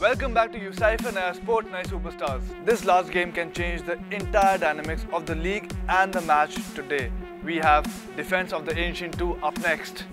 Welcome back to U Cypher and Sport Night Superstars. This last game can change the entire dynamics of the league and the match today. We have Defense of the Ancient 2 up next.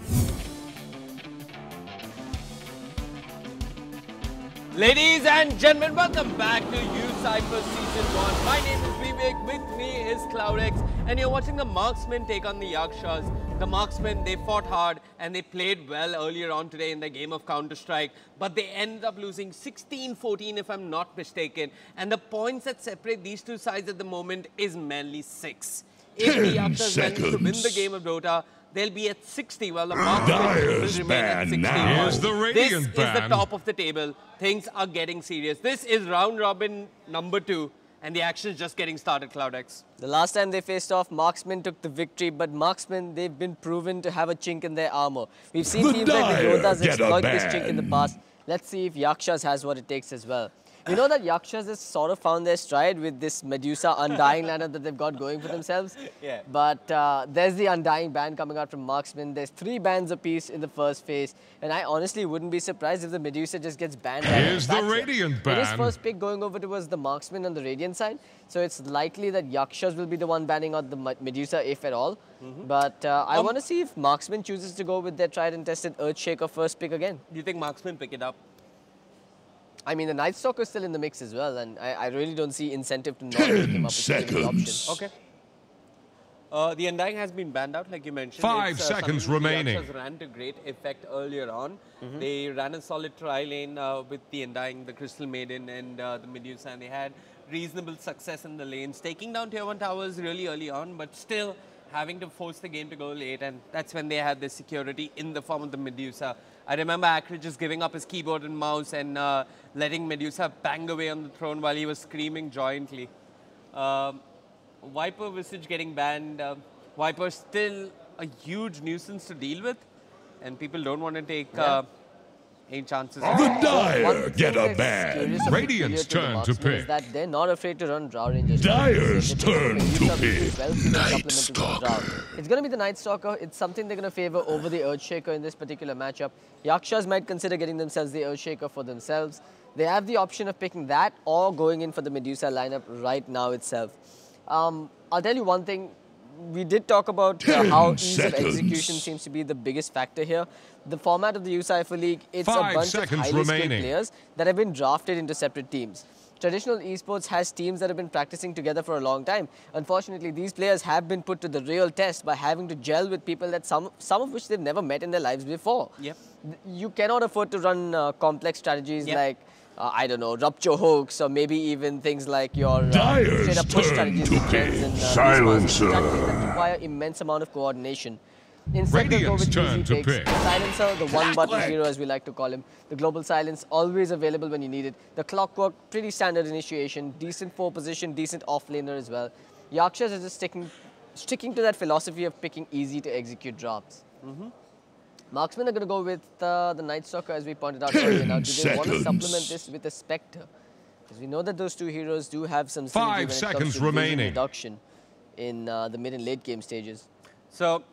Ladies and gentlemen, welcome back to U Season 1. My name is Vivek, with me is CloudX, and you're watching the Marksmen take on the Yakshas. The Marksmen, they fought hard and they played well earlier on today in the game of Counter-Strike, but they ended up losing 16-14 if I'm not mistaken. And the points that separate these two sides at the moment is mainly 6. If the Yakshas manage to win the game of Dota, they'll be at 60 while the Marksmen will remain at 61. Here's the This Radiant is the top of the table. Things are getting serious. This is round robin number two, and the action is just getting started, CloudX. The last time they faced off, Marksmen took the victory, but Marksmen, they've been proven to have a chink in their armor. We've seen The teams like the Yodas exploit this chink in the past. Let's see if Yakshas has what it takes as well. We know that Yakshas has sort of found their stride with this Medusa Undying lineup that they've got going for themselves. Yeah. But uh, there's the Undying band coming out from Marksman. There's three bans apiece in the first phase. And I honestly wouldn't be surprised if the Medusa just gets banned. Here's the bat here. Radiant It is ban. first pick going over towards the Marksman on the Radiant side. So it's likely that Yakshas will be the one banning out the Medusa, if at all. But uh, I Um, want to see if Marksman chooses to go with their tried and tested Earthshaker first pick again. Do you think Marksman pick it up? I mean, the Night Stalker is still in the mix as well, and I, I really don't see incentive to not pick him up. It's a given option. seconds. Okay. Uh, the Undying has been banned out, like you mentioned. Five It's, uh, seconds something that the remaining. Ran to great effect earlier on. Mm-hmm. They ran a solid try lane uh, with the Undying, the Crystal Maiden, and uh, the Medusa, and they had reasonable success in the lanes, taking down tier 1 towers really early on, but still having to force the game to go late, and that's when they had the security in the form of the Medusa. I remember Acrid just giving up his keyboard and mouse and uh, letting Medusa bang away on the throne while he was screaming joyfully. Um, Viper Visage getting banned. Uh, Viper still a huge nuisance to deal with, and people don't want to take uh, chances. The thing get a ban. Radiant's turn to pick. that they're not afraid to run Drow Rangers. Dire's They pick up turn to pick. well Night supplement to the Drow. It's going to be the Night Stalker. It's something they're going to favor over the Earthshaker in this particular matchup. Yakshas might consider getting themselves the Earthshaker for themselves. They have the option of picking that or going in for the Medusa lineup right now itself. Um, I'll tell you one thing. We did talk about uh, how ease of execution seems to be the biggest factor here. The format of the U Cypher League, it's Five a bunch of highly skilled players that have been drafted into separate teams. Traditional esports has teams that have been practicing together for a long time. Unfortunately, these players have been put to the real test by having to gel with people that some, some of which they've never met in their lives before. Yep. You cannot afford to run uh, complex strategies Yep. like, uh, I don't know, rupture hooks or maybe even things like your uh, straight up push strategies to with gens pick. and uh, Silencer. that require immense amount of coordination. Instead, go Radiant's with turn easy to picks. pick. Silencer, the one button hero as we like to call him. The global silence, always available when you need it. The clockwork, pretty standard initiation. Decent four position, decent offlaner as well. Yakshas is just sticking, sticking to that philosophy of picking easy to execute drops. Marksmen are going to go with uh, the Night Stalker as we pointed out earlier. Now, do they want to supplement this with a Spectre? Because we know that those two heroes do have some synergy Five when it comes seconds remaining. reduction in uh, the mid and late game stages. So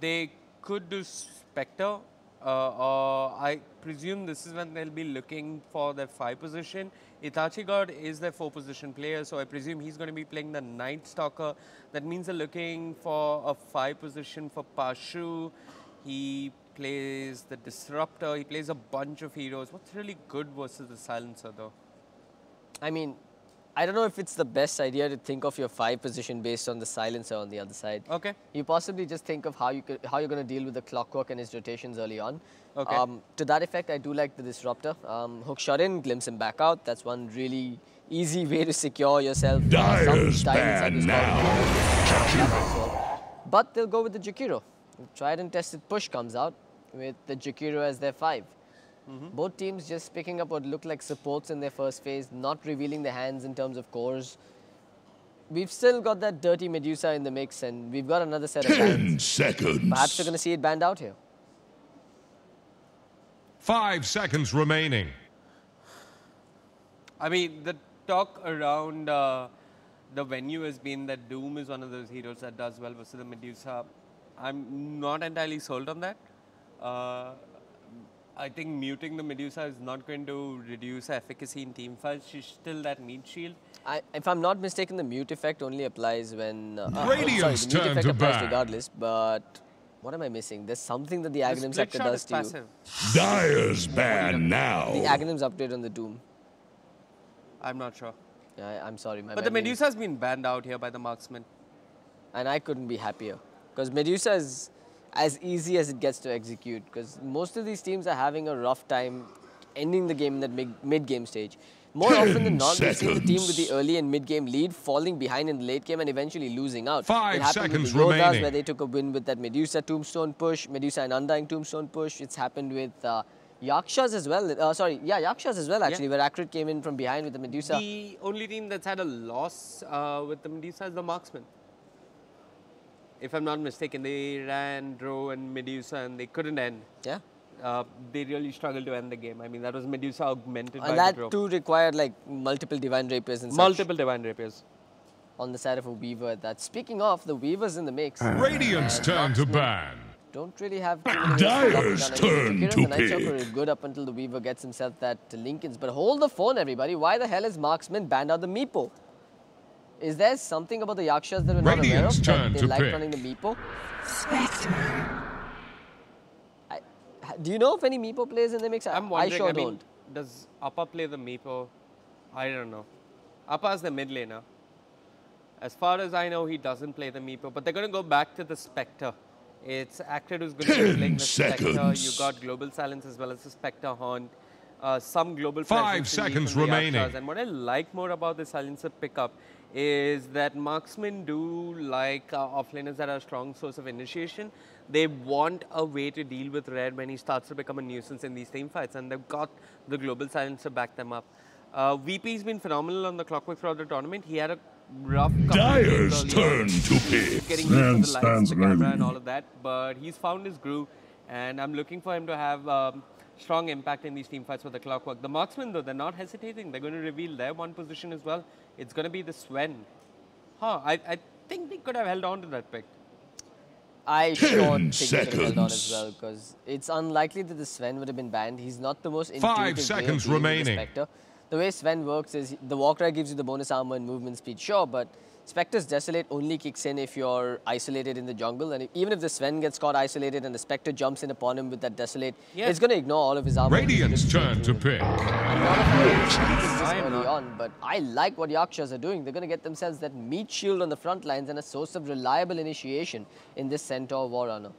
they could do Spectre, or I presume this is when they'll be looking for their five position. Itachi God is their four position player, so I presume he's going to be playing the Night Stalker. That means they're looking for a five position for Pashu. He plays the Disruptor. He plays a bunch of heroes. What's really good versus the Silencer, though? I mean, I don't know if it's the best idea to think of your five position based on the silencer on the other side. Okay. You possibly just think of how you could, how you're going to deal with the clockwork and his rotations early on. Okay. Um, to that effect, I do like the disruptor. Um, hook shot in, glimpse him back out. That's one really easy way to secure yourself. some bad now. squad. As well. But they'll go with the Jakiro. Tried and tested push comes out with the Jakiro as their 5 Both teams just picking up what looked like supports in their first phase, not revealing their hands in terms of cores. We've still got that dirty Medusa in the mix, and we've got another set of Ten bans. seconds. Perhaps you're going to see it banned out here. Five seconds remaining. I mean, the talk around uh, the venue has been that Doom is one of those heroes that does well versus the Medusa. I'm not entirely sold on that. Uh, I think muting the Medusa is not going to reduce her efficacy in team fights. She's still that meat shield. I, if I'm not mistaken, the mute effect only applies when. Uh, uh, Radiant's sorry, the mute turn effect to applies ban. regardless, but what am I missing? There's something that the The Aghanim Scepter does is to you. passive. Dire's banned The now. Aghanim's update on the Doom. I'm not sure. I, I'm sorry, my But the Medusa has been banned out here by the marksman. and I couldn't be happier because Medusa is as easy as it gets to execute. Because most of these teams are having a rough time ending the game in that mid- mid-game stage. More often than Ten not, we've seen the team with the early and mid-game lead falling behind in the late game and eventually losing out. Five it happened seconds with the Yodas remaining. where they took a win with that Medusa Tombstone push, Medusa and Undying Tombstone push. It's happened with uh, Yakshas as well. Uh, sorry, yeah, Yakshas as well actually, where Acrid came in from behind with the Medusa. The only team that's had a loss uh, with the Medusa is the marksman. If I'm not mistaken, they ran, Drow, and Medusa, and they couldn't end. yeah. Uh, they really struggled to end the game. I mean, that was Medusa augmented by And the that too required like multiple divine rapiers and such. Multiple divine rapiers. on the side of a Weaver at that. Speaking of, the Weaver's in the mix. Radiant's turn to ban. Don't really have too many ways to lock it Dire's down. Turn the Kieran, to the Night Stalker pick. is good up until the Weaver gets himself that Linken's. But hold the phone, everybody. Why the hell is Marksman banned out the Meepo? Is there something about the Yakshas that we're not aware of? turn That they to like pick. running the Meepo? I, do you know if any Meepo players in the mix? I- I'm I wondering, sure I mean, don't. does Appa play the Meepo? I don't know. Appa's the mid laner. As far as I know, he doesn't play the Meepo, but they're going to go back to the Spectre. It's Acrid who's going to be Ten playing the Spectre. seconds. You got Global Silence as well as the Spectre Haunt. Uh, some global Five seconds remaining. And what I like more about the Silencer pickup is that marksmen do like uh, offlaners that are a strong source of initiation. They want a way to deal with Red when he starts to become a nuisance in these team fights, and they've got the global silencer back them up. Uh, VP's been phenomenal on the clockwork throughout the tournament. He had a rough couple Dire's games early on, turn to pick. getting to the stands camera, and all of that. But he's found his groove, and I'm looking for him to have um, strong impact in these team fights with the clockwork. The marksmen, though, they're not hesitating. They're going to reveal their one position as well. It's going to be the Sven. Huh? I, I think they could have held on to that pick. I sure Ten think they could have held on as well because it's unlikely that the Sven would have been banned. He's not the most intuitive way of seconds dealing the remaining. The way Sven works is the Walker gives you the bonus armor and movement speed, sure, but Spectre's Desolate only kicks in if you're isolated in the jungle, and if, even if the Sven gets caught isolated and the Spectre jumps in upon him with that Desolate, Yeah. it's going to ignore all of his armor. Radiant's turn to pick. I'm not a fan of this I am early on, but I like what Yakshas are doing. They're going to get themselves that meat shield on the front lines and a source of reliable initiation in this Centaur War Runner.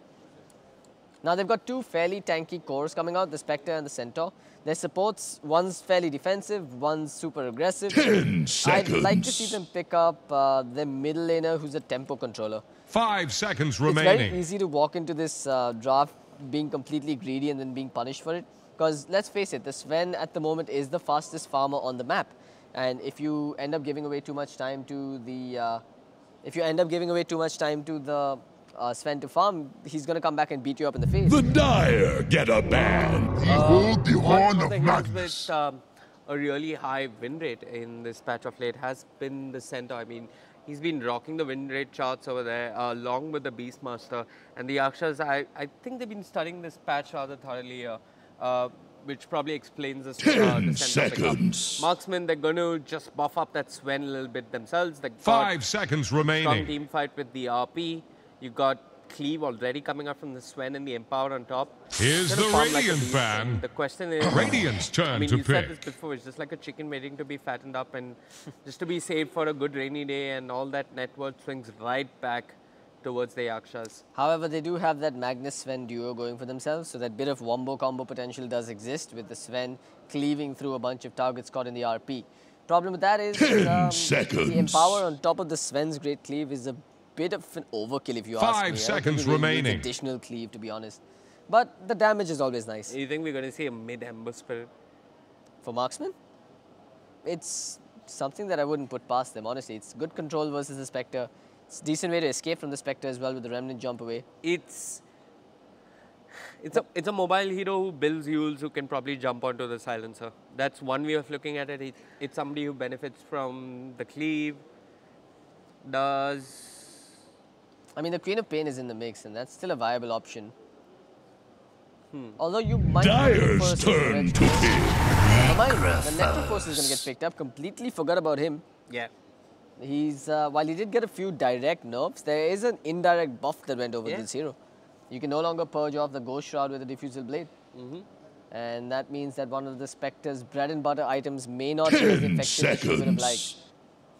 Now they've got two fairly tanky cores coming out, the Spectre and the Centaur. Their supports, one's fairly defensive, one's super aggressive. Ten seconds. I'd like to see them pick up uh, the middle laner who's a tempo controller. Five seconds remaining. It's very easy to walk into this uh, draft being completely greedy and then being punished for it. Because let's face it, the Sven at the moment is the fastest farmer on the map. And if you end up giving away too much time to the, uh, if you end up giving away too much time to the uh, Sven to farm, he's going to come back and beat you up in the face. The Dire get a ban. Behold the horn of of the Magnus. with um, a really high win rate in this patch of late has been the Centaur. I mean, he's been rocking the win rate charts over there, uh, along with the Beastmaster and the Yakshas, I, I think they've been studying this patch rather thoroughly here, uh, which probably explains this. Uh, Ten the Centaur pickup. seconds. Marksmen, they're going to just buff up that Sven a little bit themselves. They've Five seconds remaining. strong team fight with the RP. You got Cleave already coming out from the Sven and the Empower on top. Here's the farm like a Radiant beast, ban. and The question is, Radiant's turn I turn mean, to you said this before. It's just like a chicken waiting to be fattened up, and just to be saved for a good rainy day, and all that net worth swings right back towards the Yakshas. However, they do have that Magnus Sven duo going for themselves, so that bit of wombo combo potential does exist with the Sven cleaving through a bunch of targets caught in the RP. Problem with that is Ten um, seconds. the Empower on top of the Sven's great cleave is a bit of an overkill if you ask me. Five I don't think seconds really remaining. Additional cleave, to be honest. But the damage is always nice. You think we're going to see a mid Ember Spirit? For marksman, it's something that I wouldn't put past them, honestly. It's good control versus the Spectre. It's a decent way to escape from the Spectre as well with the Remnant jump away. It's it's a it's a mobile hero who builds Euls who can probably jump onto the silencer. That's one way of looking at it. It- It's somebody who benefits from the cleave. Does I mean, the Queen of Pain is in the mix, and that's still a viable option. Although you might be looking for Dire's turn to case. pick. Never mind, the Necrophos is going to get picked up. Completely forgot about him. Yeah. He's uh, while he did get a few direct nerfs, there is an indirect buff that went over Yeah. this hero. You can no longer purge off the Ghost Shroud with a Diffusal Blade. Mm-hmm. And that means that one of the Spectre's bread and butter items may not be as Ten effective as you would have liked.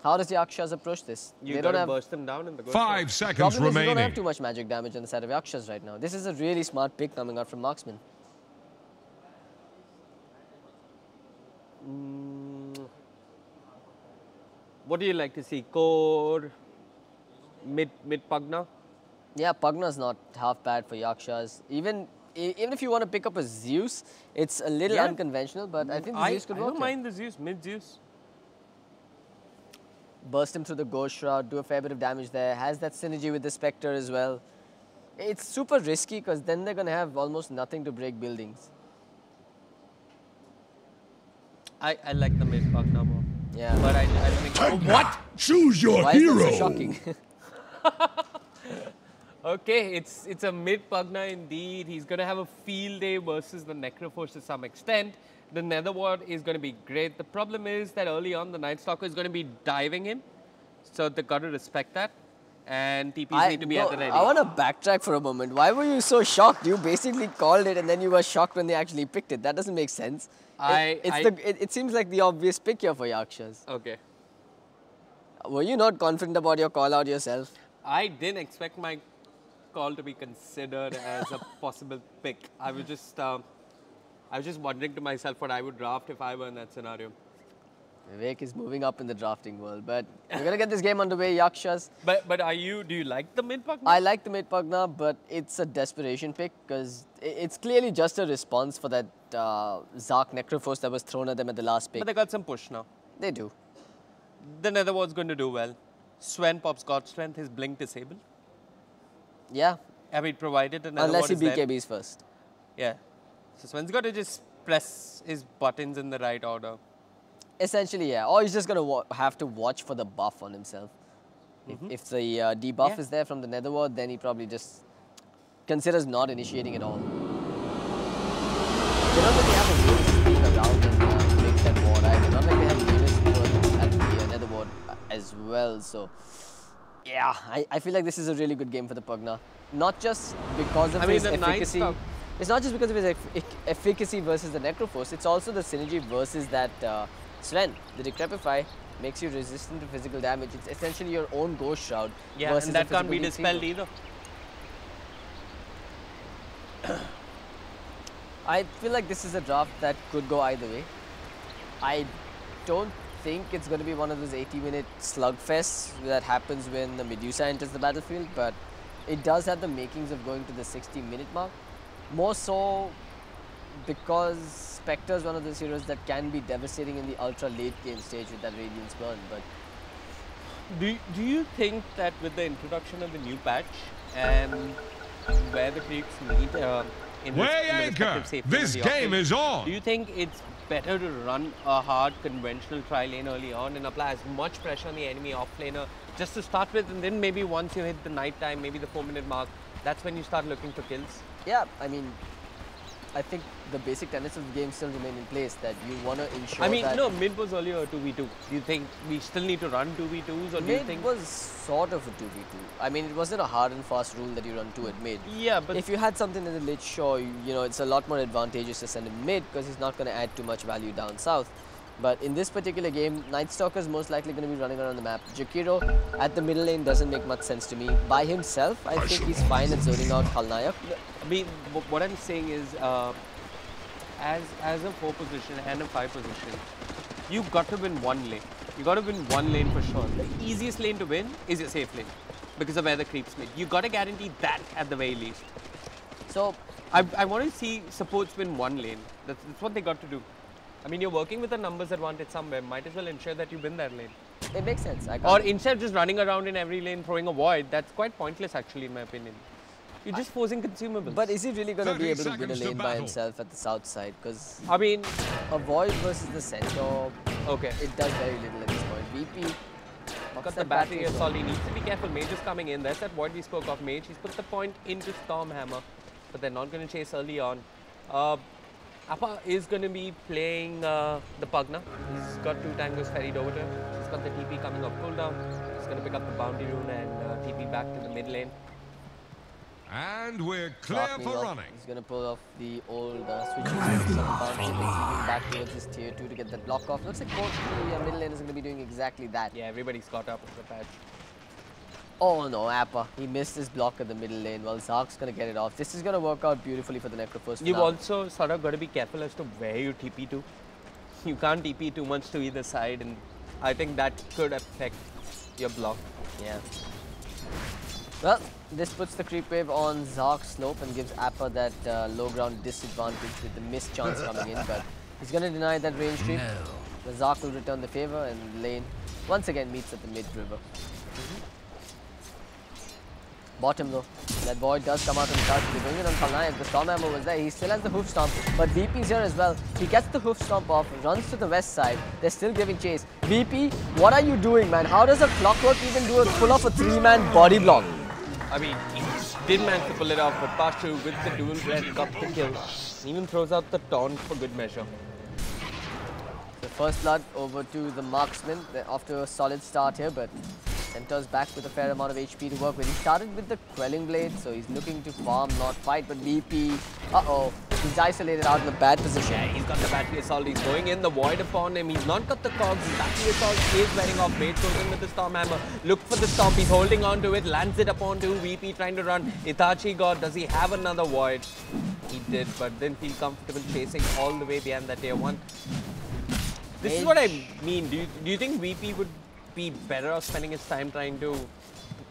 Seconds. How does the Yakshas approach this? You they gotta don't have burst them down in the ghost Five Shroud. seconds problem is you don't have too much magic damage on the side of Yakshas right now. This is a really smart pick coming out from Marksman. Mm. What do you like to see? Core, mid, mid Pugna? Yeah, Pugna's not half bad for Yakshas. Even e- even if you want to pick up a Zeus, it's a little Yeah. unconventional, but I think the I, Zeus could I work. don't here. mind the Zeus, mid Zeus. Burst him through the Ghost Shroud, do a fair bit of damage there, has that synergy with the Spectre as well. It's super risky because then they're going to have almost nothing to break buildings. I, I like the mid Pugna more. Yeah. But I, I don't think. Pugna, What? Choose your Why is hero. that so shocking? Okay, it's it's a mid Pugna indeed. He's going to have a field day versus the Necrophos to some extent. The Nether Ward is going to be great. The problem is that early on, the Night Stalker is going to be diving in. So they've got to respect that. And TPs need to be no, at the ready. I want to backtrack for a moment. Why were you so shocked? You basically called it and then you were shocked when they actually picked it. That doesn't make sense. It- it's I- the, it, it seems like the obvious pick here for Yakshas. Okay. Were you not confident about your call out yourself? I didn't expect my call to be considered as a possible pick. I was just, um, I was just wondering to myself what I would draft if I were in that scenario. Vivek is moving up in the drafting world, but we're going to get this game underway, Yakshas. But but are you? Do you like the mid Pugna? I like the mid Pugna, but it's a desperation pick because it's clearly just a response for that uh, Zark Necrophos that was thrown at them at the last pick. But they got some push now. They do. The Nether Ward's going to do well. Sven pops God Strength, his blink disabled. Yeah, I mean, provided the Nether unless Ward he is there. BKBs first. Yeah. So Sven's got to just press his buttons in the right order. Essentially, yeah. Or he's just going to have to watch for the buff on himself. If, if the uh, debuff Yeah. is there from the Nether Ward, then he probably just considers not initiating at all. They don't really have a speed around and uh, make that ward either. Not like they have at the uh, uh, as well. So, yeah, I, I feel like this is a really good game for the Pugna. Not just because of I mean, his efficacy. It's not just because of his eff- efficacy versus the Necrophos, it's also the synergy versus that uh, Sven. The Decrepify makes you resistant to physical damage. It's essentially your own Ghost Shroud. Yeah, versus and that can't be dispelled either. I feel like this is a draft that could go either way. I don't think it's going to be one of those 80 minute slugfests that happens when the Medusa enters the battlefield, but it does have the makings of going to the 60 minute mark. More so because Spectre is one of those heroes that can be devastating in the ultra late game stage with that Radiance burn, but Do, do you think that with the introduction of the new patch and where the creeps meet uh, in, res- Weigh in the anchor. This the game offlane, is on. Do you think it's better to run a hard conventional tri lane early on and apply as much pressure on the enemy offlaner just to start with, and then maybe once you hit the night time, maybe the four minute mark, that's when you start looking for kills? Yeah, I mean, I think the basic tenets of the game still remain in place that you want to ensure I mean, no, mid was earlier a 2v2. Do you think we still need to run 2v2s or do you Mid think. was sort of a 2v2. I mean, it wasn't a hard and fast rule that you run two at mid. yeah, but if you had something in the late sure, you, you know, it's a lot more advantageous to send him mid because he's not going to add too much value down south. But in this particular game, Night Stalker is most likely going to be running around the map. Jakiro at the middle lane doesn't make much sense to me. By himself, I think he's fine at zoning out Khalnayak. I mean, what I'm saying is, uh, as as a four position and a five position, you've got to win one lane. You've got to win one lane for sure. The easiest lane to win is your safe lane because of where the creeps meet. You've got to guarantee that at the very least. So I, I want to see supports win one lane. That's, that's what they got to do. I mean, you're working with a numbers advantage somewhere. Might as well ensure that you win that lane. it makes sense. I Or instead of just running around in every lane throwing a void, that's quite pointless actually in my opinion. You're just forcing consumables. but is he really going to be able to win a lane by himself at the south side? Because I mean, a void versus the Centaur. okay. it does very little at this point. VP Got what's the battery as well? assault. He needs to be careful. Mage is coming in. That's that void we spoke of. Mage. He's put the point into Stormhammer, but they're not going to chase early on. Uh, Appa is going to be playing uh, the Pugna. He's got two tangos ferried over to him. He's got the TP coming off cooldown. He's going to pick up the bounty rune and uh, TP back to the mid lane. And we're clear Dark for Needle. running. He's going to pull off the old uh, switching moves on bounce and moving back towards his tier 2 to get that block off. Looks like both the uh, middle lane is going to be doing exactly that. Yeah, everybody's caught up with the patch. Oh no, Appa. He missed his block at the middle lane Well, Zark's going to get it off. This is going to work out beautifully for the Necrophos. You've now. also sort of got to be careful as to where you TP to. You can't TP too much to either side, and I think that could affect your block. Yeah. Well, this puts the creep wave on Zark's slope and gives Appa that uh, low ground disadvantage with the missed chance coming in, but he's going to deny that range creep. The Zark will return the favor and lane once again meets at the mid river. Bottom though, that boy does come out on the start. He's doing it on Khalnayak. The Storm Hammer was there. He still has the Hoof Stomp, but VP's here as well. He gets the Hoof Stomp off, runs to the west side. They're still giving chase. VP, what are you doing, man? How does a Clockwork even do a pull off a three-man body block? I mean, he did manage to pull it off, but Pashu with the dual red got the kill. Even throws out the taunt for good measure. The first blood over to the marksman They're off to a solid start here, but Centaur's back with a fair amount of HP to work with. He started with the Quelling Blade, so he's looking to farm, not fight, but VP, uh-oh, he's isolated out in a bad position. Yeah, he's got the battery assault. He's going in the void upon him. He's not got the cogs. Battery assault is wearing off. Bait goes in with the storm hammer. Look for the stomp. He's holding on to it. Lands it upon to VP trying to run. Itachi God, does he have another void? He did, but didn't feel comfortable chasing all the way behind that tier one. This is what I mean. Do you, do you think VP would be better off spending his time trying to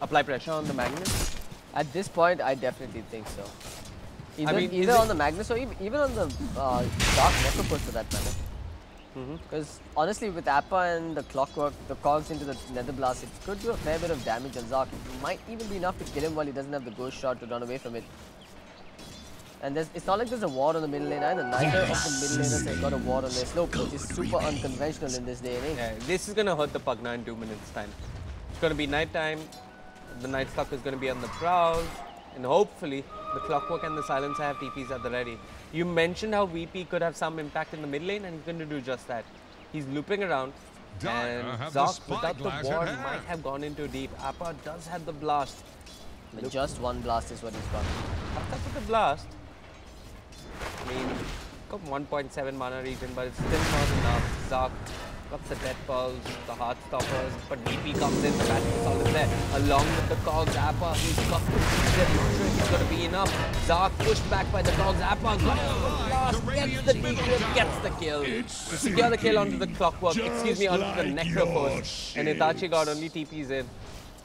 apply pressure on the Magnus? At this point, I definitely think so. Either, mean, either on the Magnus or even, even on the uh, Zark Necrophos for that matter. Mm-hmm. Because honestly, with Appa and the Clockwork, the cogs into the Nether Blast, it could do a fair bit of damage on Zark. It might even be enough to kill him while he doesn't have the Ghost Shroud to run away from it. And there's, it's not like there's a ward on the middle lane either. Neither of the middle laners have got a ward on their slope, which is super unconventional in this day and age. Yeah, this is going to hurt the Pugna in two minutes time. It's going to be night time. The Night Stalker is going to be on the prowl. And hopefully, the Clockwork and the Silencer have TPs at the ready. You mentioned how VP could have some impact in the mid lane, and he's going to do just that. He's looping around. Dire and have Zark, without the ward, might have gone into deep. Appa does have the blast. But just one blast is what he's got. Appa with the blast. I mean, got 1.7 mana regen, but it's still not enough. Zark got the Death Pulse, the Heart Stoppers, but VP comes in, the battery assault is there. Along with the Cogs, Appa, he's got the decrypt, it's going to be enough. Zark pushed back by the Cogs, Appa got the blast, gets the decrypt, gets the kill. Secure the kill onto the Clockwork, excuse me, onto the Necrophos. And Itachi God only TPs in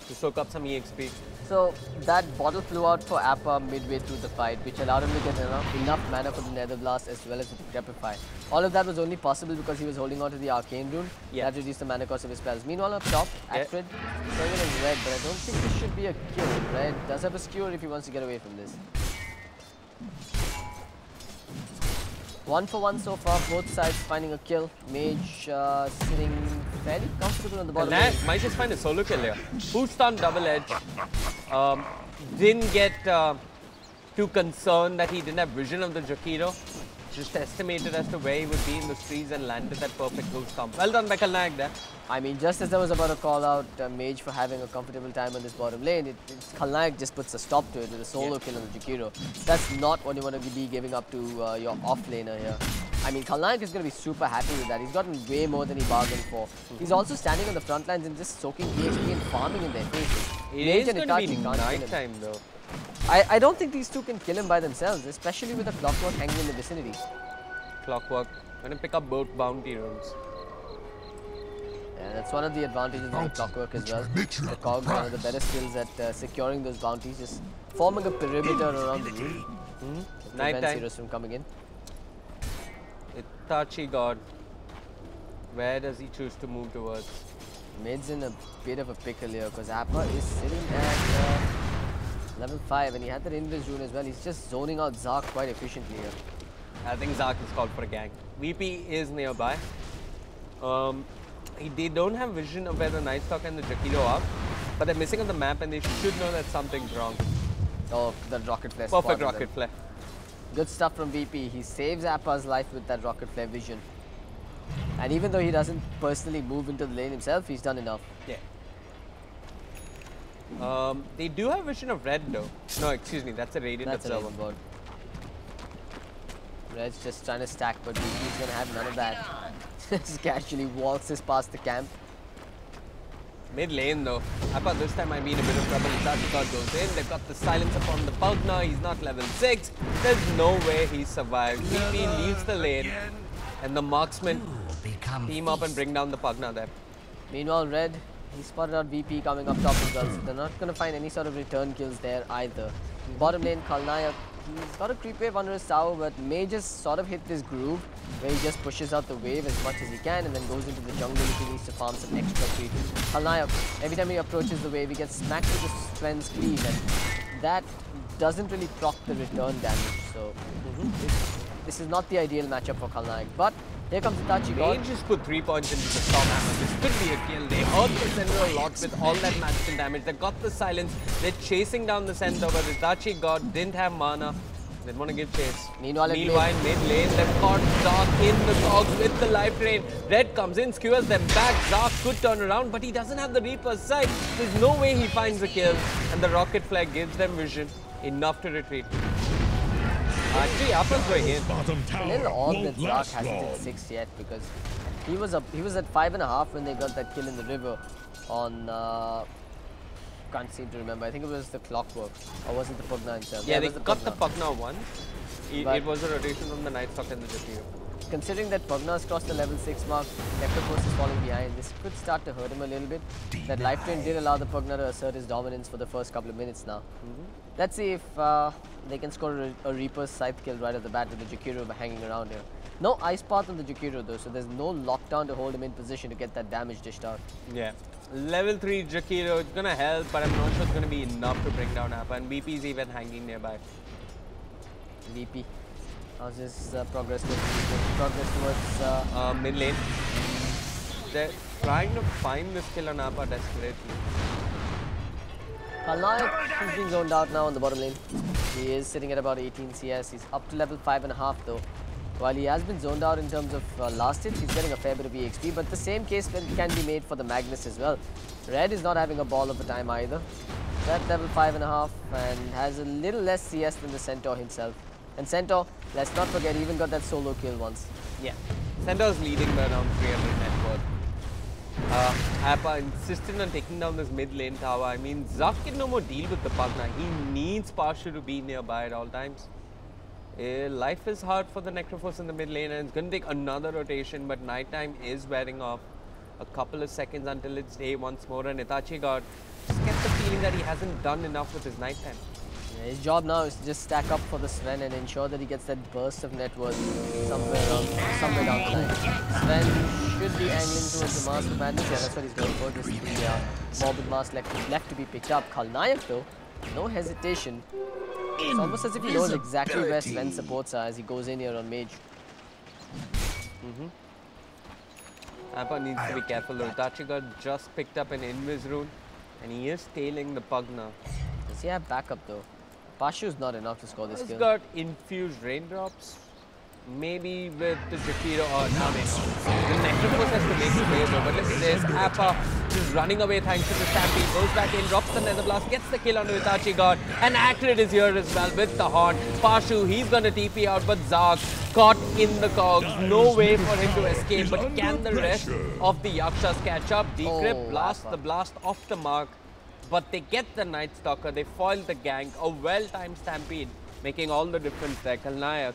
to soak up some EXP. So that bottle flew out for Appa midway through the fight, which allowed him to get enough, enough mana for the Nether Blast as well as the Decrepify. All of that was only possible because he was holding on to the Arcane Rune. Yeah. That reduced the mana cost of his spells. Meanwhile, up top, Yeah. Showing it in red, but I don't think this should be a kill. Red does have a skewer if he wants to get away from this. One for one so far, both sides finding a kill. Mage uh, sitting fairly comfortable on the bottom. Nat might just find a solo kill here. Boost on double edge. Um, didn't get uh, too concerned that he didn't have vision of the Jakiro. Just estimated as to where he would be in the trees and landed that perfect full stomp. Well done by Khalnayak there. I mean, just as I was about to call out uh, Mage for having a comfortable time on this bottom lane, it, just puts a stop to it with a solo Yeah. kill on the Jakiro. That's not what you want to be giving up to uh, your off laner here. I mean, Khalnayak is going to be super happy with that. He's gotten way more than he bargained for. He's also standing on the front lines and just soaking PHP and farming in their faces. It Mage is going to be Itachi can't kill him. night time though. I, I don't think these two can kill him by themselves, especially with a clockwork hanging in the vicinity. Clockwork. Going to pick up both bounty runes. Yeah, that's one of the advantages of the clockwork as well. the nature The the cog one of the better skills at uh, securing those bounties, just forming a perimeter around the room. Night Prevents time. heroes from coming in. Itachi God. Where does he choose to move towards? Mid's in a bit of a pickle here because Appa is sitting at uh, level 5 and he had that invis rune as well. He's just zoning out Zark quite efficiently here. I think Zark is called for a gang. VP is nearby. Um, he, they don't have vision of where the Night Stalker and the Jakiro are, but they're missing on the map and they should know that something's wrong. Oh, the rocket flare. Perfect rocket flare. Good stuff from VP. He saves Appa's life with that rocket flare vision. And even though he doesn't personally move into the lane himself, he's done enough. Yeah. Um, they do have vision of red though. No, excuse me, that's a radiant That's observer. board. Red's just trying to stack, but VP's gonna have none of that. Just casually waltzes past the camp. Mid lane though. I thought this time might be in a bit of trouble. Itachi God goes in. They've got the silence upon the Pugna. He's not level 6. There's no way he survives. VP leaves the lane. And the marksmen team up and bring down the Pugna there. Meanwhile, Red, he spotted out VP coming up top as well, so they're not going to find any sort of return kills there either. Bottom lane, Khalnayak, he's got a creep wave under his tower, but may just sort of hit this groove where he just pushes out the wave as much as he can and then goes into the jungle if he needs to farm some extra creep. Khalnayak, every time he approaches the wave, he gets smacked with the Sven's cleave, and that doesn't really proc the return damage, so this, this is not the ideal matchup for Khalnayak. But here comes Itachi They God. just put 3 points into the storm hammer. This could be a kill. They hurt the Centaur a lot with all that magic and damage. They got the silence. They're chasing down the Centaur, but Itachi God didn't have mana. Didn't want to give chase. Meanwhile, Meanwhile, mid lane, they've got Zark in the cogs with the life drain. Red comes in, skewers them back. Zark could turn around, but he doesn't have the Reaper's Scythe. There's no way he finds the kill. And the rocket flare gives them vision enough to retreat. Actually, Appa's way in. Bottom a tower little odd that Zark hasn't hit six yet because he was up. He was at five and a half when they got that kill in the river on. Uh, can't seem to remember. I think it was the clockwork, or was it the Pugna himself? Yeah, it they the got the Pugna. Pugna once. It, it was a rotation from the Night Stalk and the Jakiro. Considering that Pugna's crossed the level six mark, Necrophos is falling behind. This could start to hurt him a little bit. That life drain did allow the Pugna to assert his dominance for the first couple of minutes now. Let's see if uh, they can score a, a Reaper's Scythe kill right at the bat with the Jakiro hanging around here. No ice path on the Jakiro though, so there's no lockdown to hold him in position to get that damage dished out. Yeah. Level 3 Jakiro, it's gonna help, but I'm not sure it's gonna be enough to bring down Appa. And VP's even hanging nearby. VP. How's his uh, progress towards progress towards uh, Uh, mid lane. They're trying to find this kill on Appa desperately. Khalnayak, he's being zoned out now on the bottom lane. He is sitting at about 18 CS. He's up to level 5.5 though. While he has been zoned out in terms of uh, last hits, he's getting a fair bit of EXP. But the same case can be made for the Magnus as well. Red is not having a ball of a time either. At level 5.5 and has a little less CS than the Centaur himself. And Centaur, let's not forget, even got that solo kill once. Yeah. Centaur's leading by around 300 net worth. Uh, Appa insisted on taking down this mid lane tower. I mean, Zark can no more deal with the Pugna. He needs Pashu to be nearby at all times. Eh, life is hard for the Necrophos in the mid lane and it's going to take another rotation, but nighttime is wearing off. A couple of seconds until it's day once more, and Itachi God just get the feeling that he hasn't done enough with his nighttime. Yeah, his job now is to just stack up for the Sven and ensure that he gets that burst of net worth somewhere around, somewhere down the line. Sven should be angling towards the Mask of Madness. Yeah, that's what he's going for. This is the uh, Morbid Mask left, left to be picked up. Khalnayak though, no hesitation. It's almost as if he knows exactly where Sven's supports are as he goes in here on Mage. mhm. Appa needs to be careful though. Itachi God just picked up an Invis rune, and he is tailing the Pugna. Does he have backup though? Pashu's not enough to score this He's kill. got infused raindrops. Maybe with the Jakiro or no. The Necrophos has to make the way though. But at this. Appa just running away thanks to the stampede. Goes back in, drops the nether blast, gets the kill onto Itachi God. And Acrid is here as well with the Haunt. Pashu, he's gonna TP out, but Zark caught in the cogs. No way for him to escape. But can the rest of the Yakshas catch up? Decrypt, Oh, blast the blast off the mark. But they get the Night Stalker, they foil the gang, a well-timed stampede, making all the difference there. Khalnayak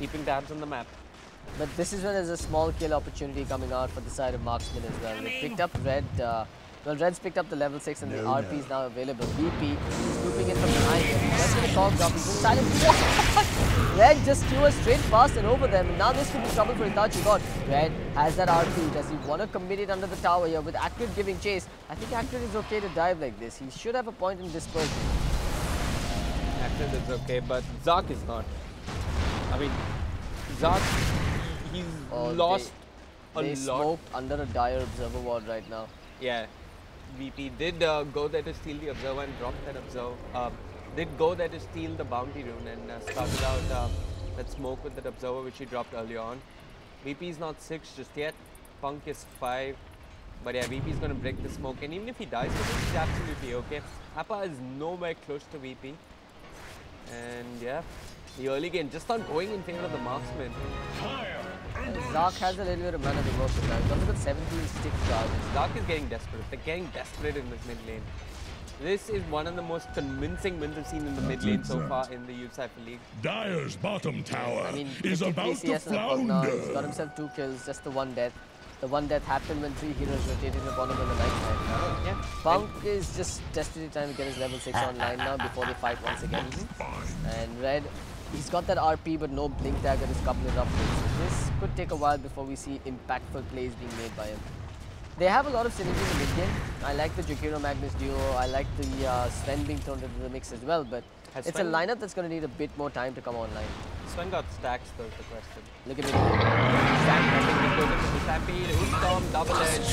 keeping tabs on the map. But this is when there's a small kill opportunity coming out for the side of Marksman as well. They picked up Red. Uh, well, Red's picked up the level 6 and the RP is now available. VP is looping in from behind him. Red's going to call drop. He's in silent. What? Red just skewers straight past and over them. Now this could be trouble for Itachi God. Red has that RP. Does he want to commit it under the tower here with Acrid giving chase? I think Acrid is okay to dive like this. He should have a point in dispersion. Acrid is okay, but Zark is not. I mean, Zark, he's Oh, they- lost They a lot. smoked under a dire observer ward right now. Yeah, VP did uh, go there to steal the observer and drop that observer. Uh, did go there to steal the bounty rune and uh, started out uh, That smoke with that observer which he dropped earlier on. VP is not 6 just yet. Punk is 5. But yeah, VP is going to break the smoke. And even if he dies he's absolutely okay. Appa is nowhere close to VP. And yeah, the early game just not going in favor of the marksman. Zark has a little bit of mana to work with now. He's also got 17 stick charges. Zark is getting desperate. They're getting desperate in this mid lane. This is one of the most convincing wins I've seen in the mid lane so far in the U Cypher League. Dire's bottom tower I mean, is about to PCS in the Pugna. He's got flounder. himself two kills, just the one death. The one death happened when three heroes rotated upon him on the night time. Yeah. Punk is just desperately trying to get his level 6 online now before they fight once again. And Red, he's got that RP but no blink dagger, his couple of upgrades. This could take a while before we see impactful plays being made by him. They have a lot of synergy in the mid game. I like the Jakiro Magnus duo. I like the uh, Sven being thrown into the mix as well. But Has it's Sven- a lineup that's going to need a bit more time to come online. Sven got stacks though the question. Look at it. Stampede, he goes into the Stampede, Storm, double edge.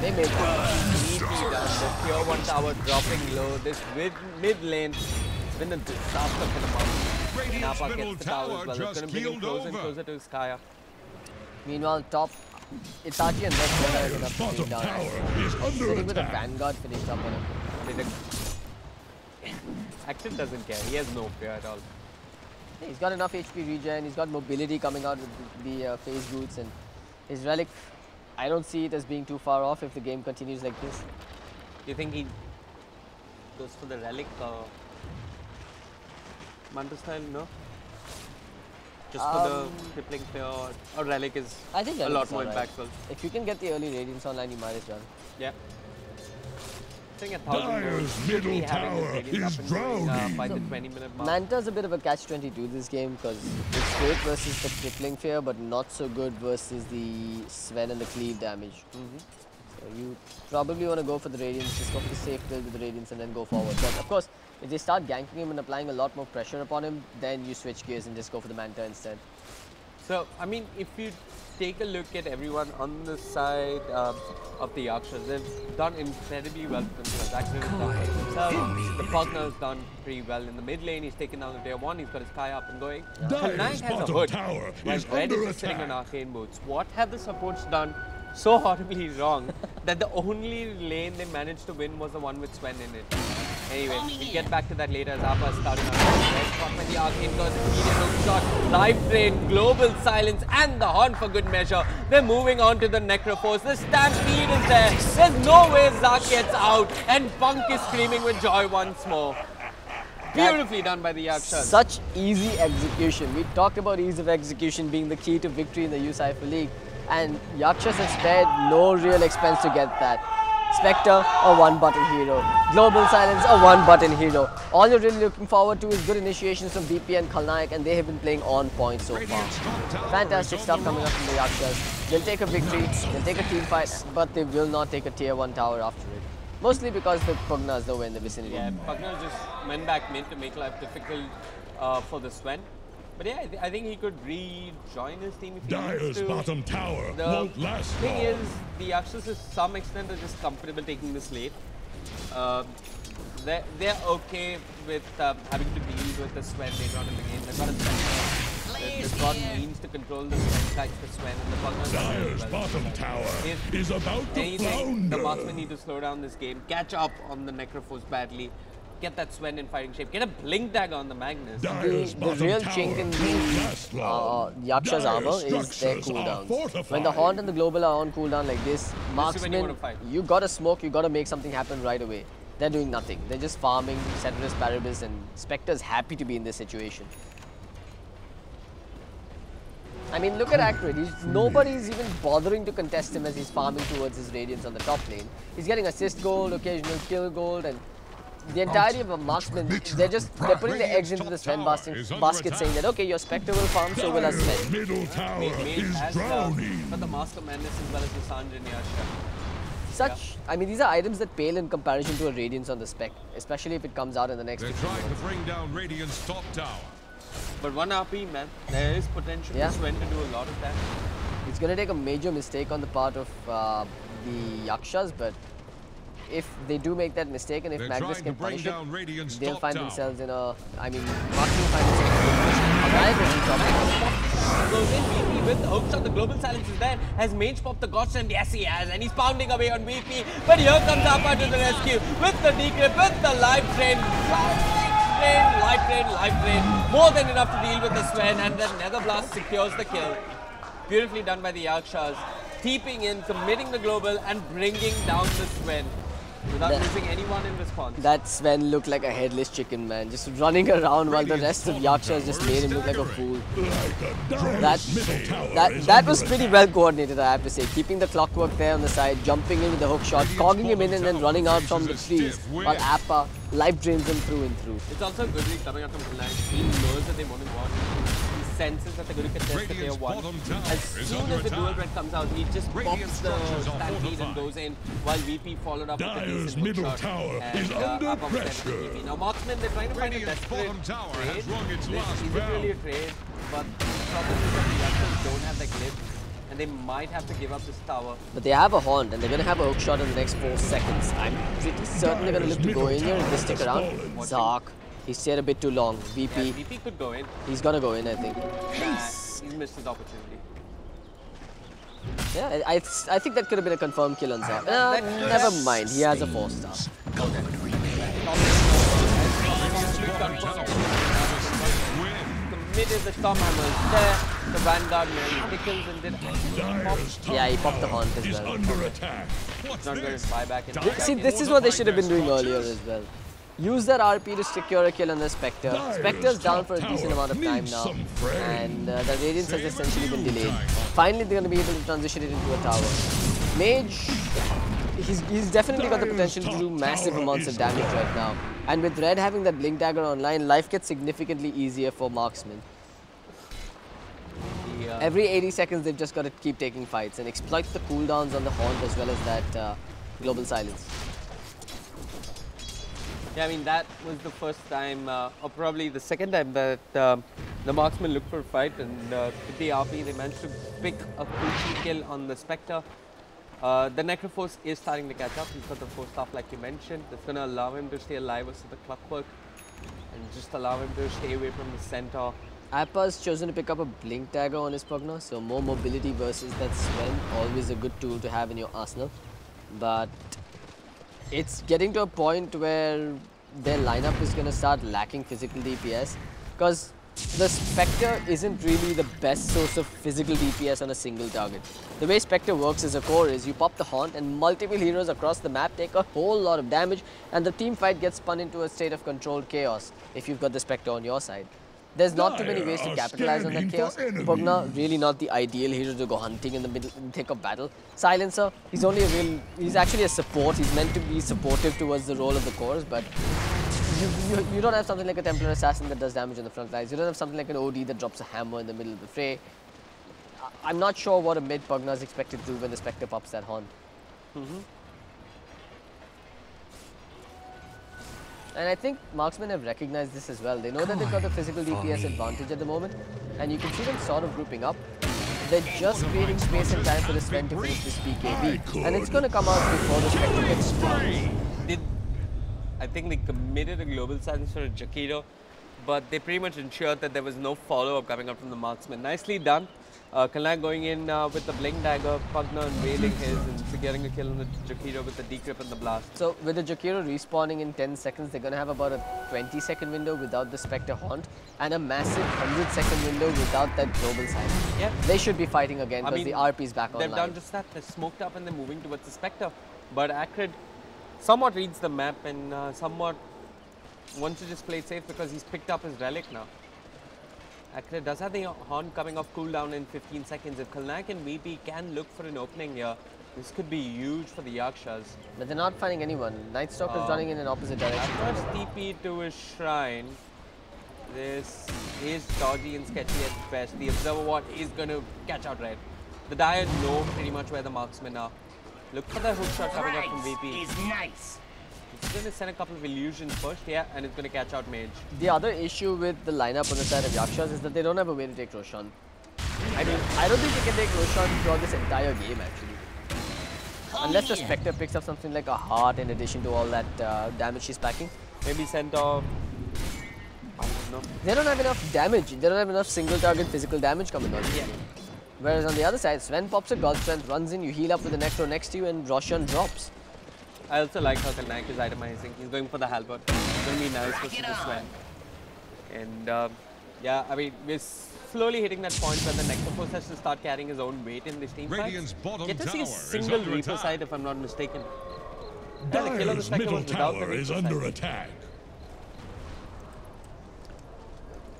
They made that. Neatly done. The tier 1 tower dropping low. This mid, mid lane, it's been a disaster for the month. Radiant's Nappa middle gets the tower tower as well. It's going to bring him keeled closer and closer to Skya. Meanwhile, top Itachi and Red Bull are enough to Bottom take down. is under Sitting with a. Vanguard finished up on him. They did- Action doesn't care. He has no fear at all. Yeah, He's got enough HP regen, he's got mobility coming out with the, the uh, phase boots and his relic, I don't see it as being too far off if the game continues like this. Do you think he goes for the relic or Manta style? No. Just for Um, the crippling fear or, or relic is I think a lot more alright. impactful. If you can get the early radiance online, you might as well. Yeah. I think a thousand Dire's middle should be having his tower is up and going, uh, drowning. by the 20 minute mark. Manta's a bit of a catch-22 this game because it's great versus the crippling fear, but not so good versus the Sven and the cleave damage. So you probably want to go for the radiance, just go for the safe build with the radiance and then go forward. But of course, if they start ganking him and applying a lot more pressure upon him, then you switch gears and just go for the Manta instead. So, I mean, if you take a look at everyone on the side um, of the Yakshas, they've done incredibly well for themselves. Actually, they've done well for themselves. The Pugna's done pretty well in the mid lane. He's taken down the tier 1. He's got his Kai up and going. Dire's Knight has a hood. tower While is Red is under just sitting on arcane boots. What have the supports done so horribly wrong that the only lane they managed to win was the one with Sven in it? Anyway, we'll get back to that later as Appa is starting on Red spot by the arcane goes immediate hook shot, live drain, global silence, and the Haunt for good measure. They're moving on to the Necrophos. The stampede is there. There's no way Zark gets out, and Punk is screaming with joy once more. Beautifully done by the Yakshas. Such easy execution. We talked about ease of execution being the key to victory in the U Cypher League, and Yakshas have spared no real expense to get that. Spectre, a one button hero. Global Silence, a one button hero. All you're really looking forward to is good initiations from VP and Khalnayak, and they have been playing on point so far. Fantastic stuff coming up from the Yakshas. They'll take a victory, they'll take a team fight, but they will not take a tier 1 tower after it. Mostly because the Pugna is nowhere in the vicinity. Yeah, Pugna just went back mid to make life difficult uh, for the Sven. But yeah, I, th- I think he could rejoin his team if he needs Dire's to. bottom tower The won't last thing long. is, the Yakshas to some extent are just comfortable taking this late. Um, they're, they're okay with um, having to deal with the Sven later on in the game. They've got a Sven. They've they've got means to control the Sven, like the Sven and the Pugna. Dire's bottom tower If is about to anything, the flounder. marksmen need to slow down this game, catch up on the Necrophos badly, get that Sven in fighting shape, get a blink dagger on the Magnus. The, the real chink in won't the uh, long. Yaksha's armor is their structures cooldowns. When the Haunt and the Global are on cooldown like this, Marksman, you marksmen, wanna fight. you gotta smoke, you gotta make something happen right away. They're doing nothing. They're just farming Ceteris Paribus and Spectre's happy to be in this situation. I mean, look at Accurate. He's, nobody's even bothering to contest him as he's farming towards his Radiance on the top lane. He's getting assist gold, occasional kill gold, and the entirety of a marksman, they're just they're putting the eggs into the Sven basket, basket saying that okay, your Spectre will farm, so will our Dire's Sven. middle tower Mage is has uh, drowning. got the Master Madness as well as the Sange and Yasha. Such, I mean, these are items that pale in comparison to a Radiance on the spec, especially if it comes out in the next They're 15 trying to bring down Radiance top tower. But one RP, man, there is potential Yeah. for Sven to do a lot of that. It's going to take a major mistake on the part of uh, the Yakshas, but if they do make that mistake and if They're Magnus can punish it, Radiant's they'll find tower. themselves in a, I mean, Mark will find themselves in a good position. Nice one, top. Goes in, VP with the hook shot, the global silence is there. Has Mage popped the gotcha? And yes, he has. And he's pounding away on VP. But here comes Appa to the rescue with the decrypt, with the live train. Live train, live train, live train. More than enough to deal with the Sven. And then Nether Blast secures the kill. Beautifully done by the Yakshas. Keeping in, committing the global, and bringing down the Sven. Without That- losing anyone in response. That Sven looked like a headless chicken, man. Just running around while the rest of Yakshas just made him look like a fool. That Dire's middle tower that that was pretty well coordinated, I have to say. Keeping the clockwork there on the side, jumping in with the hook shot, cogging him in, and then running out from the trees while Appa life drains him through and through. It's also good coming out from Reliance. He knows that they want to go on. He senses that they're going to contest that they Radiant's one. As soon as the dual attack. threat comes out, he just Radiant pops the structures are stampede and goes in while VP followed up with a decent middle shot. tower and, is uh, under up on the pressure. VP. Now Marksman, they're trying to find a Radiant's desperate tower trade. its This isn't bell. really a trade, but the problem is that the Yakshas don't have that glitch. And they might have to give up this tower. But they have a haunt and they're gonna have a hook shot in the next four seconds. I'm pretty certain they're gonna look to go in here if they stick around. Zark, he stayed a bit too long. Yeah, VP, VP could go in. he's gonna go in, I think. Nah, he's missed his opportunity. Yeah, I, I, think that could have been a confirmed kill on Zark. Uh, never mind, he has a four star. Committed the Stormhammers there. The Vanguard Mary Pickles and Dire's Yeah, he popped the haunt as well. under attack. What's not going to buy back and See, this is what they should have been doing earlier as well. Use that RP to secure a kill on the Spectre. Dire's Spectre's down for a decent amount of time now. And uh, the Radiance has essentially been delayed. Finally, they're going to be able to transition it into a tower. Mage, he's, he's definitely got the potential to do massive amounts of damage right now. And with Red having that Blink Dagger online, life gets significantly easier for Marksman. the, uh, Every 80 seconds, they've just got to keep taking fights and exploit the cooldowns on the Haunt as well as that uh, Global Silence. Yeah, I mean, that was the first time, uh, or probably the second time that um, the marksman looked for a fight and uh, with the RP, they managed to pick a kill on the Spectre. Uh, the Necrophos is starting to catch up. He's got the force staff, like you mentioned. That's going to allow him to stay alive versus the clockwork and just allow him to stay away from the centaur. Appa's chosen to pick up a Blink Dagger on his Pugna, so more mobility versus that Sven, always a good tool to have in your arsenal. But it's getting to a point where their lineup is going to start lacking physical DPS because the Spectre isn't really the best source of physical DPS on a single target. The way Spectre works as a core is you pop the Haunt and multiple heroes across the map take a whole lot of damage and the team fight gets spun into a state of controlled chaos if you've got the Spectre on your side. There's not too many ways to capitalize on that chaos. Pugna, really not the ideal hero to go hunting in the middle, in the thick of battle. Silencer, he's only a real, he's actually a support. He's meant to be supportive towards the role of the cores, but you, you, you don't have something like a Templar Assassin that does damage on the front lines. You don't have something like an OD that drops a hammer in the middle of the fray. I'm not sure what a mid Pugna is expected to do when the Spectre pops that haunt. And I think marksmen have recognized this as well. They know that they've got the physical DPS advantage at the moment, and you can see them sort of grouping up. They're just creating space and time for the Sven to finish this PKB, and it's going to come out before the Spectre gets strong. Did I think they committed a global silence for a Jakiro, but they pretty much ensured that there was no follow-up coming up from the marksman. Nicely done. Uh, going in uh, with the blink dagger, Pugna unveiling his and securing a kill on the Jakiro with the decrypt and the blast. So with the Jakiro respawning in 10 seconds, they're going to have about a 20 second window without the Spectre Haunt and a massive 100 second window without that global silence. Yeah. They should be fighting again I because mean, the RP is back They've online. done just that. They're smoked up and they're moving towards the Spectre. But Acrid somewhat reads the map and uh, somewhat wants to just play it safe because he's picked up his relic now. Acrid does have the horn coming off cooldown in 15 seconds. If Khalnayak and VP can look for an opening here, this could be huge for the Yakshas. But they're not finding anyone. Night Stalker's Um, running in an opposite direction. First TP to his shrine, this is dodgy and sketchy at best. The Observer Ward is going to catch out red. The Dire know pretty much where the marksmen are. Look for the hook shot coming up from VP. is nice. It's going to send a couple of illusions first, yeah, and it's going to catch out Mage. The other issue with the lineup on the side of Yakshas is that they don't have a way to take Roshan. I mean, I don't think they can take Roshan throughout this entire game actually. Unless the Spectre picks up something like a heart in addition to all that uh, damage she's packing. Maybe Centaur. know. They don't have enough damage. They don't have enough single target physical damage coming on. Yeah. Whereas on the other side, Sven pops a God Strength, runs in, you heal up with the Necro next to you, and Roshan drops. I also like how Khalnayak is itemizing. He's going for the halberd. It's going to be nice versus the Sven. And um, yeah, I mean, we're slowly hitting that point where the Necrophos has to start carrying his own weight in this team Radiant's fight. Get to see a single Reaper's Scythe if I'm not mistaken. The kill on the Dire's middle was without the tower is under attack.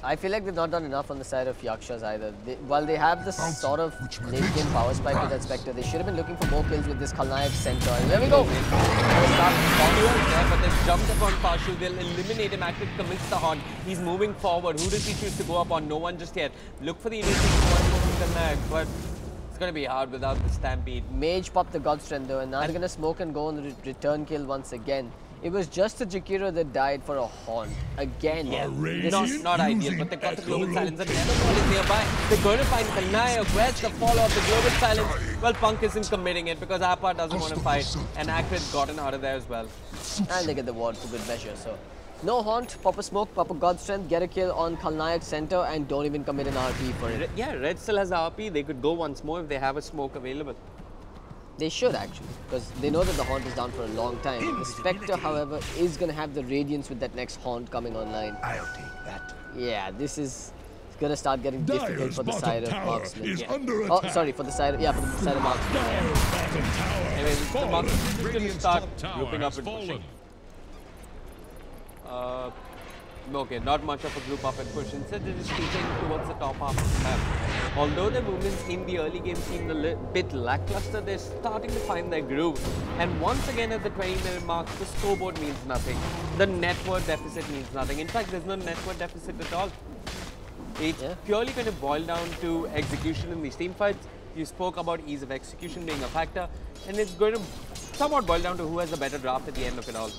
I feel like they've not done enough on the side of Yakshas either. They, while they have this Bounty, sort of late game power spike with that Spectre, they should have been looking for more kills with this Khalnayak Centaur. There we go! Gonna start Bondu is there, but they've jumped upon Pashu. They'll eliminate him. Acrid commits the haunt. He's moving forward. Who does he choose to go up on? No one just yet. Look for the initiative point from Khalnayak, but it's going to be hard without the stampede. Mage popped the God Strength though, and now they're gonna smoke and go on the re- return kill once again. It was just the Jakiro that died for a haunt. Again. Yeah. This Not, is- not ideal, but they've got the global silence and Nevermore is nearby. They're going to find Khalnayak. Where's the follow of the global silence? Well, Punk isn't committing it because Appa doesn't want to fight, and Acrid gotten out of there as well. and they get the ward for good measure. So, no haunt, pop a smoke, pop a God Strength, get a kill on Khalnayak Centaur, and don't even commit an RP for it. yeah, Red still has the RP. They could go once more if they have a smoke available. They should actually, because they know that the haunt is down for a long time. The Spectre, however, is gonna have the Radiance with that next haunt coming online. I'll take that. Yeah, this is gonna start getting difficult for the side of tower Marksman. is Yeah. under Oh, sorry, for the side, of, yeah, for the side of Marksman. Dire's bottom tower I mean, has the fallen. Marksman is going to start top grouping up and pushing. Uh, okay, not much of a group up and push. Instead, they're just towards the top half of the map. Although their movements in the early game seemed a bit lackluster, they're starting to find their groove. And once again, at the 20 minute mark, the scoreboard means nothing. The network deficit means nothing. In fact, there's no network deficit at all. It's Yeah. purely going to boil down to execution in these team fights. You spoke about ease of execution being a factor, and it's going to somewhat boil down to who has the better draft at the end of it all.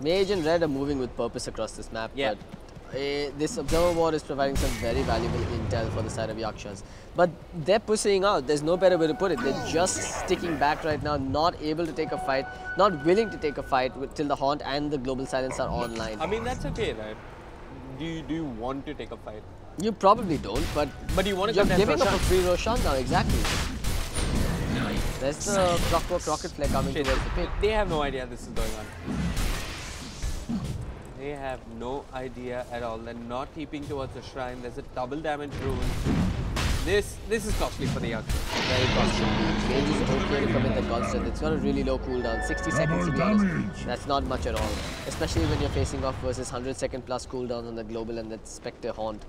Mage and Red are moving with purpose across this map, Yeah. but uh, this Observer Ward is providing some very valuable intel for the side of Yakshas. But they're pushing out, there's no better way to put it. They're just sticking back right now, not able to take a fight, not willing to take a fight with, till the Haunt and the Global Silence are online. I mean, that's okay, right? Do you, do you want to take a fight? You probably don't, but But you want to you're contest giving up a free Roshan now, exactly. There's the Clockwork Rocket Flare coming Shit, towards the pit. They have no idea this is going on. They have no idea at all. They're not keeping towards the shrine. There's a double damage rune. This this is costly for the Yakshas. Very costly. Mage is okay to commit the constant. It's got a really low cooldown, 60 seconds to be honest. That's not much at all. Especially when you're facing off versus 100 second plus cooldown on the global and that Spectre Haunt.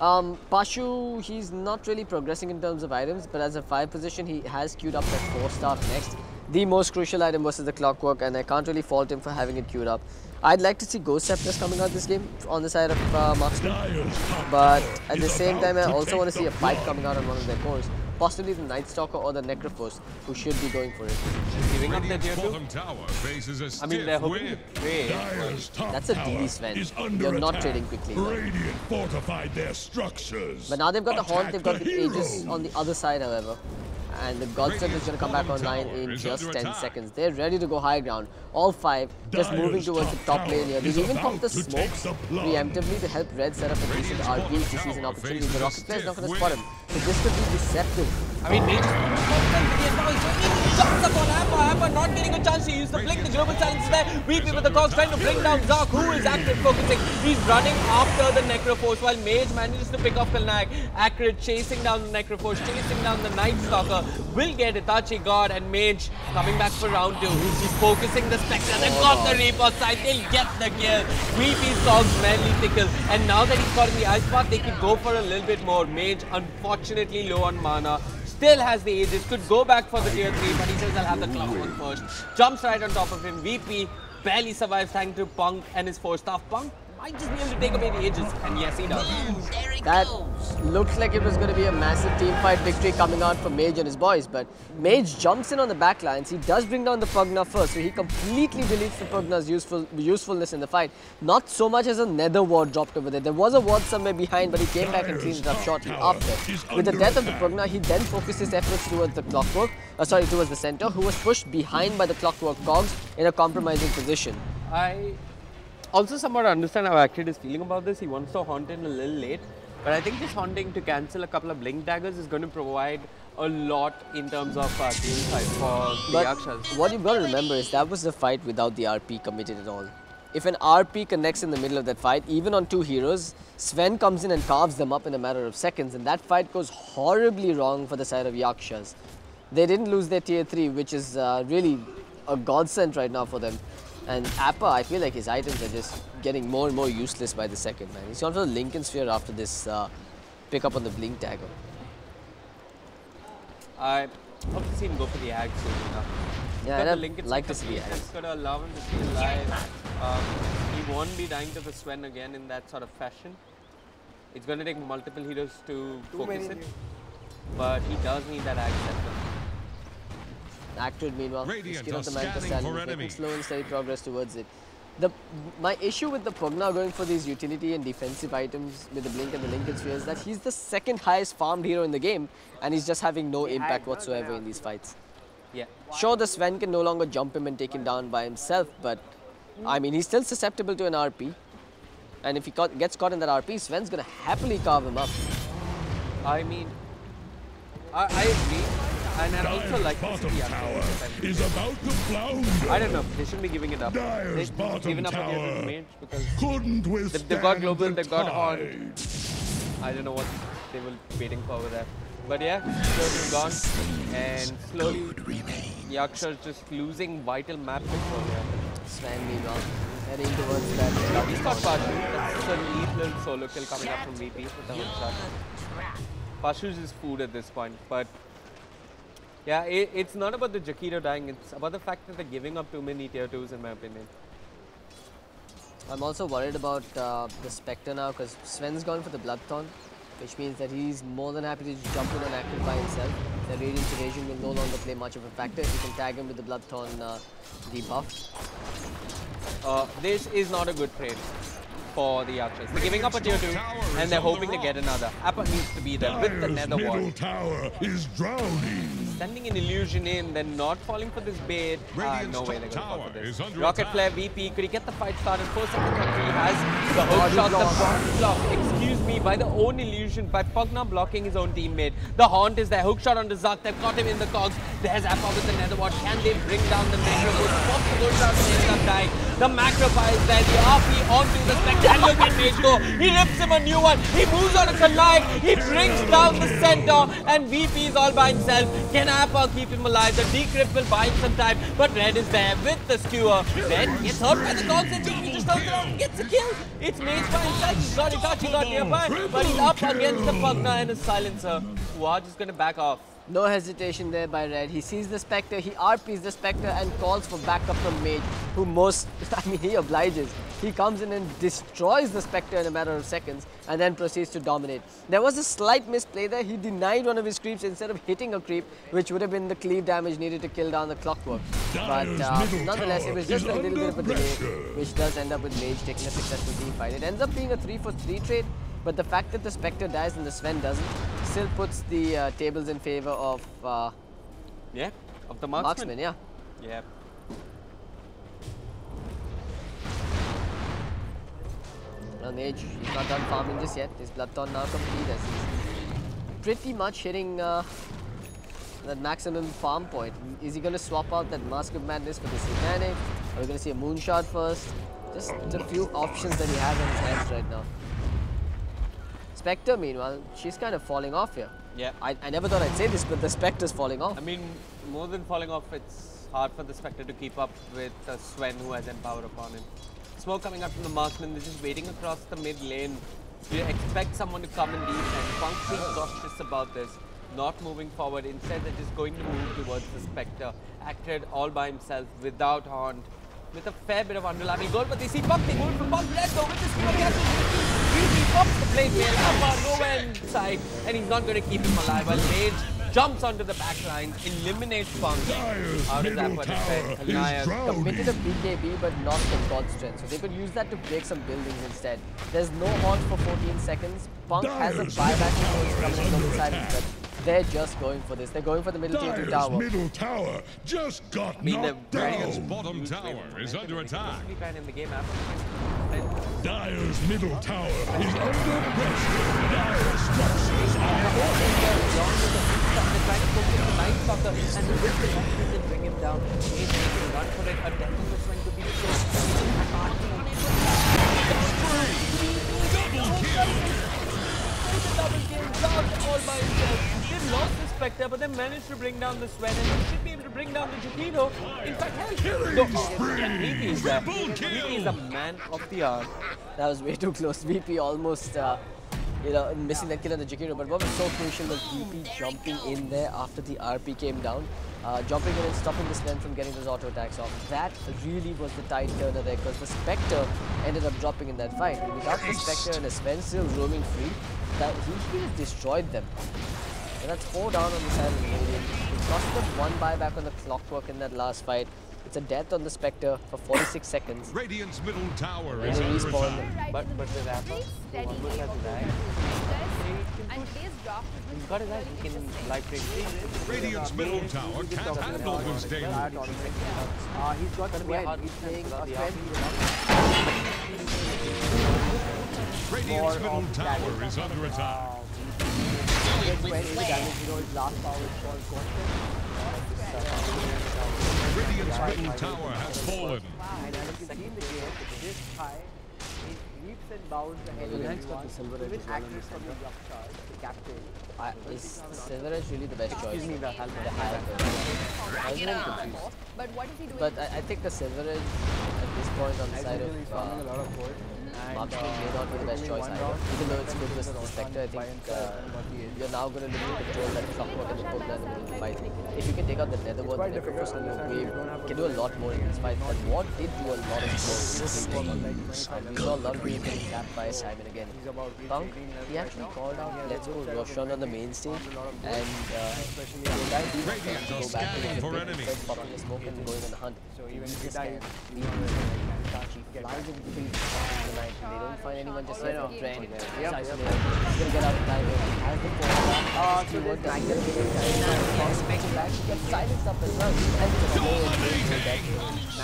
Um, Pashu, he's not really progressing in terms of items, but as a 5 position, he has queued up that 4 star next. The most crucial item versus the Clockwork, and I can't really fault him for having it queued up. I'd like to see Ghost Scepters coming out this game on the side of uh, Marksman. But at the same time, I also want to see a fight coming out on one of their cores. Possibly the Night Stalker or the Necrophos, who should be going for it. Giving up their tier 2. bottom tower faces a I mean, they're stiff hoping to trade. That's a tower DD, Sven. is under You're not trading quickly. Radiant fortified their structures. But now they've got the Haunt, they've got the, Aegis on the other side, however. And the Godstep is going to come back online in just 10 attack. seconds. They're ready to go high ground. All five just moving towards the top lane here. They've even popped the to smokes the preemptively to help Red set up a decent RP he sees an opportunity. The Rocket Flare's not going to spot him. So this could be deceptive. I mean, Mage jumps up on Appa. Appa not getting a chance to use the blink. The global silence is there. VP with the cogs trying to bring down Zark, who is active focusing. He's running after the Necrophos while Mage manages to pick off Khalnayak. Acrid chasing down the Necrophos, chasing down the Night Stalker. Will get Itachi God and Mage coming back for round two. He's focusing the Spectre. They've oh, got the Reaper's Scythe. They'll get the kill. VP's cogs barely tickle. And now that he's got in the Ice Path, they could go for a little bit more. Mage, unfortunately, low on mana. Still has the Aegis, could go back for the tier 3, but he says I'll have the clockwork first. Jumps right on top of him. VP barely survives thanks to Punk and his 4 staff. Punk might just be able to take away the Aegis, and yes, he does. That looks like it was going to be a massive team fight victory coming out for Mage and his boys, but Mage jumps in on the back lines. He does bring down the Pugna first, so he completely deletes the Pugna's useful usefulness in the fight. Not so much as a nether ward dropped over there. There was a ward somewhere behind, but he came back and cleaned it up shortly after. With the death of the Pugna, he then focused his efforts towards the Clockwork, uh, sorry, towards the Centaur, who was pushed behind by the Clockwork cogs in a compromising position. I also somewhat understand how Acrid is feeling about this. He wants to haunt in a little late. But I think just haunting to cancel a couple of blink daggers is going to provide a lot in terms of uh, game size for the But Yakshas. what you've got to remember is that was the fight without the RP committed at all. If an RP connects in the middle of that fight, even on two heroes, Sven comes in and carves them up in a matter of seconds, and that fight goes horribly wrong for the side of Yakshas. They didn't lose their tier 3, which is uh, really a godsend right now for them. And Appa, I feel like his items are just getting more and more useless by the second, man. He's gone for the Linken's Sphere after this uh, pick up on the Blink Dagger. I hope to see him go for the Ag soon enough. Yeah, Got I'd the like to see the Ag. That's got to allow him to stay alive. Um, he won't be dying to the Sven again in that sort of fashion. It's going to take multiple heroes to focus it. But he does need that Ag center. Acted meanwhile, Radiant skin of the man scanning making slow and steady progress towards it. The my issue with the Pugna going for these utility and defensive items with the Blink and the Linken's Sphere is that he's the second highest farmed hero in the game and he's just having no impact whatsoever in these fights. Yeah. Sure, the Sven can no longer jump him and take him down by himself, but I mean, he's still susceptible to an RP. And if he caught, gets caught in that RP, Sven's gonna happily carve him up. I mean, I, I agree. And I also like to see bottom the tower Yakshas is about to flounder. I don't know. They shouldn't be giving it up. Dire's They've bottom given up on the tower mage because Couldn't withstand they've got global, the they've got on. I don't know what they were waiting for over there. But yeah, Slow gone. And slowly, Yaksha's just losing vital map control here. Sven, meanwhile, heading towards that. He's got Pashu. That's a neat little solo kill coming up from VP with the one shot. Pashu's is food at this point, but yeah, it, it's not about the Jakiro dying, it's about the fact that they're giving up too many tier 2s in my opinion. I'm also worried about uh, the Spectre now because Sven's gone for the Bloodthorn, which means that he's more than happy to just jump in on active by himself. The Radiant Evasion will no longer play much of a factor. You can tag him with the Bloodthorn uh, debuff. Uh, this is not a good trade for the Yakshas. They're giving up a tier 2 and they're hoping to get another. Appa needs to be there with the Dire's Nether middle Wall. tower is drowning. Sending an illusion in, then not falling for this bait. Ah, Radiant's no way they're going to fall for this. Rocket attack. Flare VP, could he get the fight started? Four seconds until he has the hook shot, the front block, excuse me, by the own illusion, but Pugna blocking his own teammate. The haunt is there, hook shot onto Zark, they've caught him in the cogs. There's Appa with the Nether Ward. Can they bring down the Necro? Pop the hook shot and ends up dying. The Macropie is there, the RP onto the Spectre, and look at Mage. He rips him a new one, he moves on to Collide, he brings down the Centaur, and VP is all by himself. Can Appa keep him alive? The decrypt will buy him some time, but Red is there with the skewer. Red gets hurt by the cogs and Turns around and gets a kill. It's Mage by himself, he's got Itachi got nearby, but he's up against the Pugna and his silencer, are just going to back off. No hesitation there by Red. He sees the Spectre, he RPs the Spectre and calls for backup from Mage, who most, I mean, he obliges. He comes in and destroys the Spectre in a matter of seconds and then proceeds to dominate. There was a slight misplay there. He denied one of his creeps instead of hitting a creep, which would have been the cleave damage needed to kill down the clockwork. But uh, nonetheless, it was just a little bit of a delay, which does end up with Mage taking a successful team fight. It ends up being a 3 for 3 trade, but the fact that the Spectre dies and the Sven doesn't still puts the uh, tables in favor of uh, Yeah, of the marksman. marksman. Yeah. Yeah. Well, Mage, he's not done farming just yet. His Bloodthorn now complete as he's pretty much hitting uh, that maximum farm point. Is he going to swap out that Mask of Madness for the Satanic? Are we going to see a Moon Shard first? Just a few options that he has in his hands right now. Spectre, meanwhile, she's kind of falling off here. Yeah. I, I never thought I'd say this, but the Spectre's falling off. I mean, more than falling off, it's hard for the Spectre to keep up with uh, Sven, who has Empower upon him. Smoke coming up from the marksman, they're just waiting across the mid lane. You expect someone to come in deep, and Punk being cautious about this, not moving forward. Instead, they're just going to move towards the Spectre, acted all by himself, without Haunt, with a fair bit of underlapping goal, but they see Punk, they for Punk, let's go with this skill again. He pops the blade mail, Alpha nowhere inside, and he's not going to keep him alive, while Mage jumps onto the back line, eliminates Punk. Dire's How does that middle put tower it? is Naya committed a drowning. BKB but not the God Strength. So they could use that to break some buildings instead. There's no haunt for 14 seconds. Punk has a Dire's buyback middle before it's tower coming is in under from side attack. but they're just going for this. They're going for the middle tier 2 tower. middle tower just got I mean, the knocked Radiant's down. bottom tower is under and attack. The. Dire's middle tower is under pressure. Dire structures are to focus the Stalker and with the Nocturne they bring him down. He's making run for it. A death the Sven could be so Double kill, Double Zark all by himself. They've lost the Spectre, but they managed to bring down the Sven, and they should be able to bring down the Jakiro. In fact, hell, no, and VP is there. VP is the man of the hour. That was way too close. VP almost, uh, you know, missing that kill on the Jakiro. But what was so crucial was VP jumping in there after the RP came down. Uh, jumping in and stopping the Sven from getting those auto attacks off. That really was the tide turner there because the Spectre ended up dropping in that fight. Without the Spectre and the Sven still roaming free, that he could have destroyed them. And that's four down on the side of the Canadian. It cost them one buyback on the clockwork in that last fight. It's a death on the Spectre for 46 seconds. Radiant's middle tower And is under respawn. attack. But but the rapper, steady almost has over lag. and his draft has He's got his eye. He can live trade. Radiant's middle tower can't handle this daily. Uh, he's got Gonna a Sven. He's playing defense a without Radiant's middle tower is under attack. Gets 20 damage. You know, his last power is called Constant. Radiant's middle tower has fallen. And as you can see in the game, this high, he leaps and bounds ahead of everyone. the silver edge With as well on access this from the jump charge, the captain. I, is Silver Edge really the best choice? Excuse me, the Halberd. The Halberd. I was really confused. But what is he doing? But I, I think the Silver Edge at this point on the side of He's farming a uh, lot of gold. Marksman may not be the best choice either. Even though it's good versus the Spectre, I think uh, you're now going to look to control that clockwork and the Pokemon in the of the fight. If you can take out the Netherworld, the Necrophos and the Wave, you can do a lot more in this fight. But what did do a lot of damage and we saw a lot of people getting tapped by time and again. Punk, he actually called out Let's Go Roshan on the main stage and uh, Hyundai did Radiant go back to the for pit, enemies. popping a smoke and going on the hunt. So even if he scared. dies, Itachi flies in between the night. They don't find anyone just yet from Trent. Yep. He's gonna get out of time here. Has the phone. Uh, He so won't this get Fox makes it back. He gets silenced up as well. And the slow and waiting dead.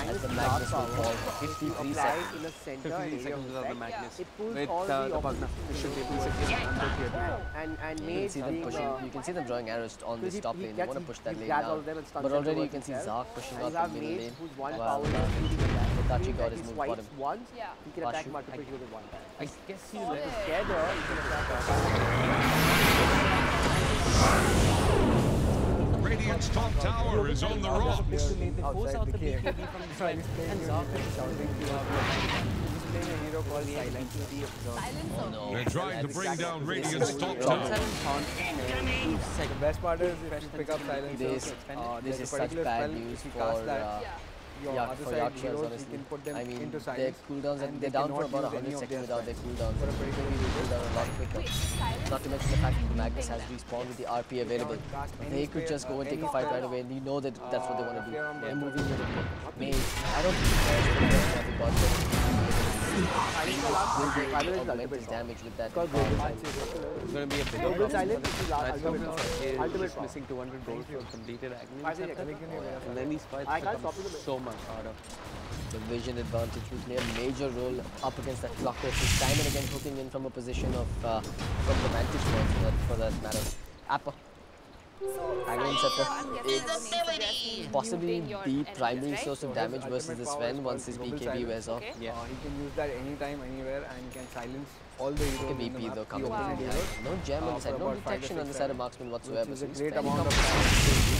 As the Magnus will fall for 53 apply seconds. in a center 15 area seconds of without the. Magnus. It pulls With all uh, the the Pugna. It should be able to towards secure him. and. And and You can Mage see them being, pushing. You can see them drawing arrows on this top lane. They want to push that lane grabs now. all of them and stuns But already you can see. Zark pushing out the middle lane. who's one While power uh, shooting attack. Hitachi Means God that is he bottom. once, Yeah. he can attack Pashu. multiple heroes at one time. I guess you Solid. Together, you can attack Radiant's top tower is on the rocks. They force out the BKB from the side. And Zark is shouting to playing a hero called Silence. Silence Oh or no. They're trying to bring down Radiant's top tower. The best part is if you pick up Silence, This, this is such bad news for uh, Yeah. Your Yak- other for side Yakshas, heroes, honestly. you can put them I mean, into their silence. cooldowns, and they're down for about use 100 seconds their without their cooldowns. For a They particular will cool down a lot quicker. Not to mention the fact that Magnus has respawned with the RP available. They could just go and take a fight right away, and you know that that's what they uh, want to do. They're moving with it. Mage, I don't think Mage will but will augment his damage with that. Called Global Silence. It's going to be a big Global. Silence is the ultimate is Ultimate missing 200 gold for completed Agni I And then these fights become so much harder. The vision advantage will play a major role up against that clockwork. He's time and again hooking in from a position of uh, from the vantage point for that, for that matter. Appa, So, Iron silence, Scepter I'm guessing the name suggests means possibly the primary source of damage versus ultimate the power Sven once his called Global BKB wears off. Yeah. Uh, he can use that anytime, anywhere, and can silence all the heroes. Look the BP map, though the coming Wow. from opponent behind. heroes. No gem on Uh, the side, no about five detection on the side of marksman whatsoever. Which So a he's great amount of time to use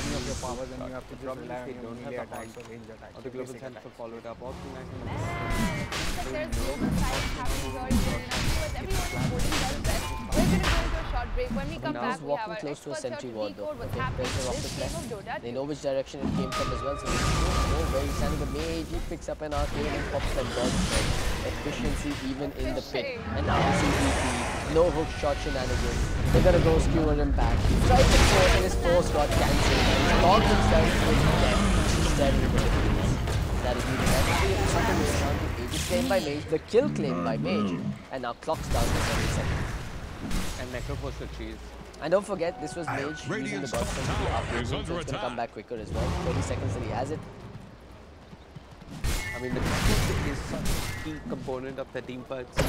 any of your powers, and you have to just Problem rely is on they your don't melee the attacks height or range attacks. Or the or global basic sensor attacks. followed up. All three Man, there's global silence happening here in Korea. But everyone is holding their breath. We're When we come Now back, he's we have close to a sentry ward though. Okay. They know which direction it came from as well, so they know where he's standing. The mage, he picks up an arcade and pops that strike. Efficiency even in the pit. And now CVP, no hook shot shenanigans. They're gonna go skewer him back. He tried to force and his force got cancelled. He's logged himself with death. Staring at the defense. That is the around, the age is by Mage, the kill claim by Mage, and now clock's down to 70 seconds. And Necrophos to cheese. And don't forget, this was Mage using the Radiant's God to the tower arcade is room, under so it's gonna come back quicker as well. 30 seconds that he has it. I mean, the shoot is such a key component of the team fights. This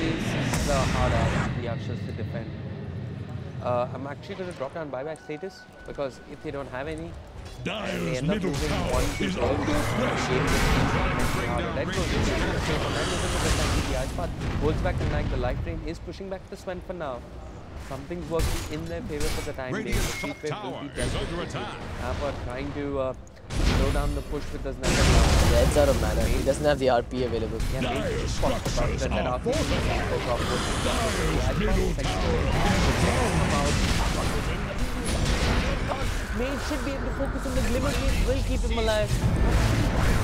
is uh, hard out for the Yakshas to defend. Uh, I'm actually going to drop down buyback status because if they don't have any, they Dire's end middle tower to is under pressure. That goes into the save for nine doesn't look like the ice path. Holds back the Nike. The life drain is pushing back the Sven for now. Something's working in their favor for the time being. Radiant's The top Speed Wave will tower is under attack. Nappa trying to uh, slow down the push with the Sniper. Red's out of mana. He doesn't have the RP available. Yeah, Dire just spot the structures are after the off push. Dire's middle tower Mage should be able to focus on the glimmer gate, will keep him alive.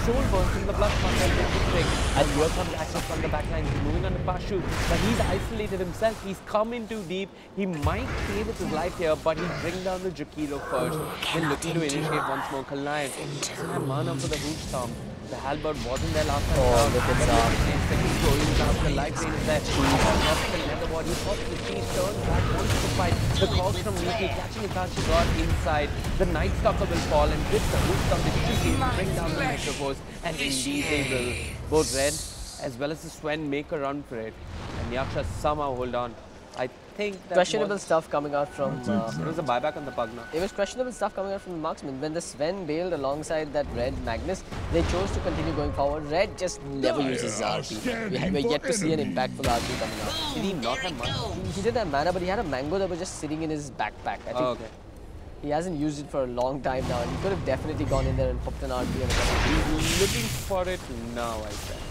Soul burn from the blood funnel will be quick. And here comes access from the backline. He's moving on to Pashu, but he's isolated himself. He's come in too deep. He might stay with his life here, but he'll bring down the Jakiro first. Then looking to initiate once more. Doesn't have mana for the Hoof Storm. The Halberd wasn't there last time Oh, look at that. The second going down, the life drain is there. Not the Netherward. He thought the cheese turns back, wants to fight. The calls from Miki, catching to got inside. The Night Stalker will fall, and with the Hoof Storm, the able bring down the Necrophos. And indeed they will. Both Red as well as the Sven make a run for it. And Yaksha somehow hold on. I think that Questionable was, stuff coming out from. Uh, There was a buyback on the Pugna. it was questionable stuff coming out from the marksman. When the Sven bailed alongside that Red Magnus, they chose to continue going forward. Red just never uses his RP. We ha- we're yet to see an impactful RP coming out. Did he not have mana? He, he did have mana, but he had a mango that was just sitting in his backpack. I think Oh, okay. he hasn't used it for a long time now, and he could have definitely gone in there and popped an RP on a couple. He's looking for it now, I said.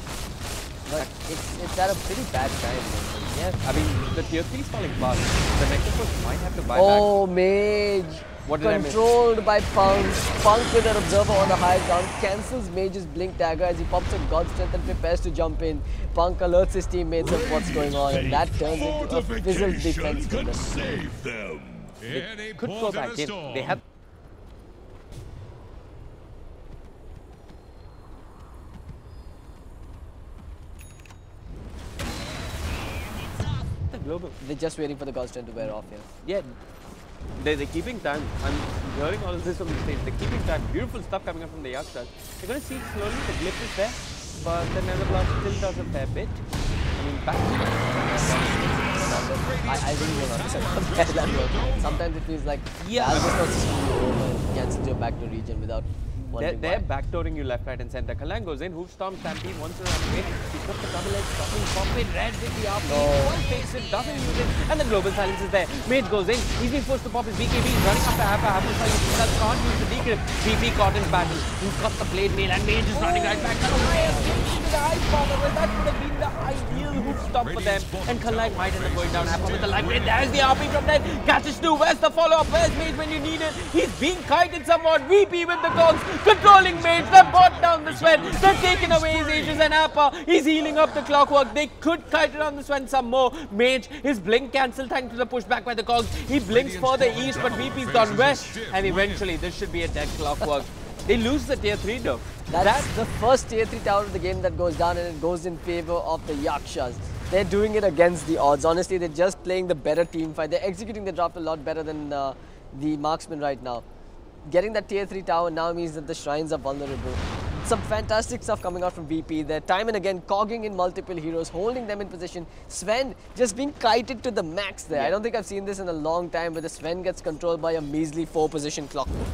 But it's it's at a pretty bad time. man. Yes, I mean, the tier 3 is falling fast. The Necrophos might have to buy back. Oh, Mage! What did I miss? Controlled by Punk. Punk with an observer on the high ground cancels Mage's blink dagger as he pops a God Strength and prepares to jump in. Punk alerts his teammates of what's going on, and that turns into a fizzled defense Fortification could save them. Any Could go back in. They have global. They're just waiting for the Strength to wear off here. Yeah, they, they're keeping time. I'm hearing all of this from the stage. They're keeping time. Beautiful stuff coming up from the Yakshas. You're going to see slowly the glip is there, but the Netherblast still does a fair bit. I mean, back I, I really don't understand how that works. Sometimes it feels like Yeah. Wants to over and cancel your back to region without They're, they're backdooring you left, right, and center. Kalang goes in, hoof storm, stampede, wants to run away. He's got the double edge, stopping, pop it, red with the RP. One takes it, doesn't use it, and the global silence is there. Mage goes in, he's being forced to pop his BKB, he's running after Appa. Appa that can't use the decrypt. BP caught in battle. He's got the blade mail, and Mage is running right back. Kalai with the ice bomber. Well, that would have been the ideal hoof stop for them. And Kalai might end up going down. Appa with the light blade. There's the RP from Ned. Catches two. Where's the follow-up? Where's Mage when you need it? He's being kited somewhat. VP with the dogs, controlling Mage. They've brought down the Sven. They're taking away his ages and Appa. He's healing up the clockwork. They could kite it on the Sven some more. Mage, his blink cancel thanks to the pushback by the cogs. He blinks for the east, but VP's gone west. And eventually, this should be a dead clockwork. They lose the tier 3 though. That's the first tier 3 tower of the game that goes down and it goes in favor of the Yakshas. They're doing it against the odds. Honestly, they're just playing the better team fight. They're executing the draft a lot better than uh, the marksman right now. Getting that tier 3 tower now means that the shrines are vulnerable. Some fantastic stuff coming out from VP. They're time and again cogging in multiple heroes, holding them in position. Sven just being kited to the max there. I don't think I've seen this in a long time where the Sven gets controlled by a measly 4 position clockwork.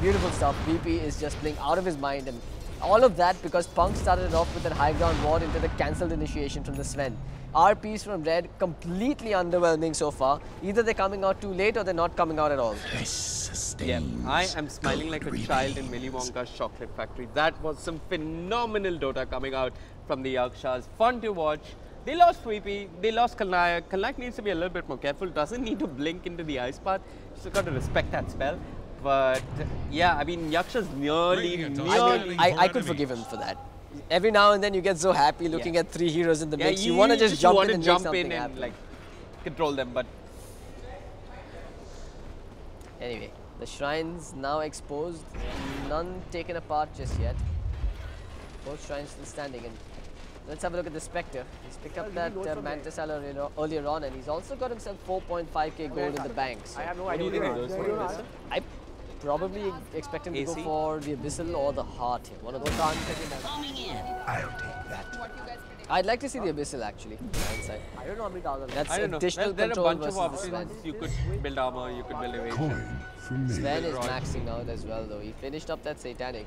Beautiful stuff. VP is just playing out of his mind and all of that because Punk started off with that high ground ward into the cancelled initiation from the Sven. RPs from Red completely underwhelming so far. Either they're coming out too late or they're not coming out at all. Yeah, I am smiling like a child in Willy Wonka's chocolate factory. That was some phenomenal Dota coming out from the Yakshas. Fun to watch. They lost Sweepy, they lost Khalnayak. Khalnayak needs to be a little bit more careful, doesn't need to blink into the ice path. Just got to respect that spell. But yeah, I mean, Yaksha's nearly, Radiant are I, nearly. mean, I, I could forgive him for that. Every now and then you get so happy looking Yeah. at three heroes in the yeah, mix. You, want to just you jump in and jump make something in and happen. like control them, but Anyway, the shrines now exposed, none taken apart just yet. Both shrines still standing and let's have a look at the Spectre. He's picked up that uh, Mantis Al earlier, earlier on and he's also got himself 4.5k gold in the bank. So I have no idea what of it those? is. What do you think? I, probably expect him to go for the Abyssal or the Heart here. One of those. What you guys predict? I'd like to see the Abyssal actually. Inside. I don't know how many towers That's I don't additional There, there are a control bunch of versus options. You could build armor, you could build evasion. Coin for me. Sven is maxing out as well though. He finished up that Satanic.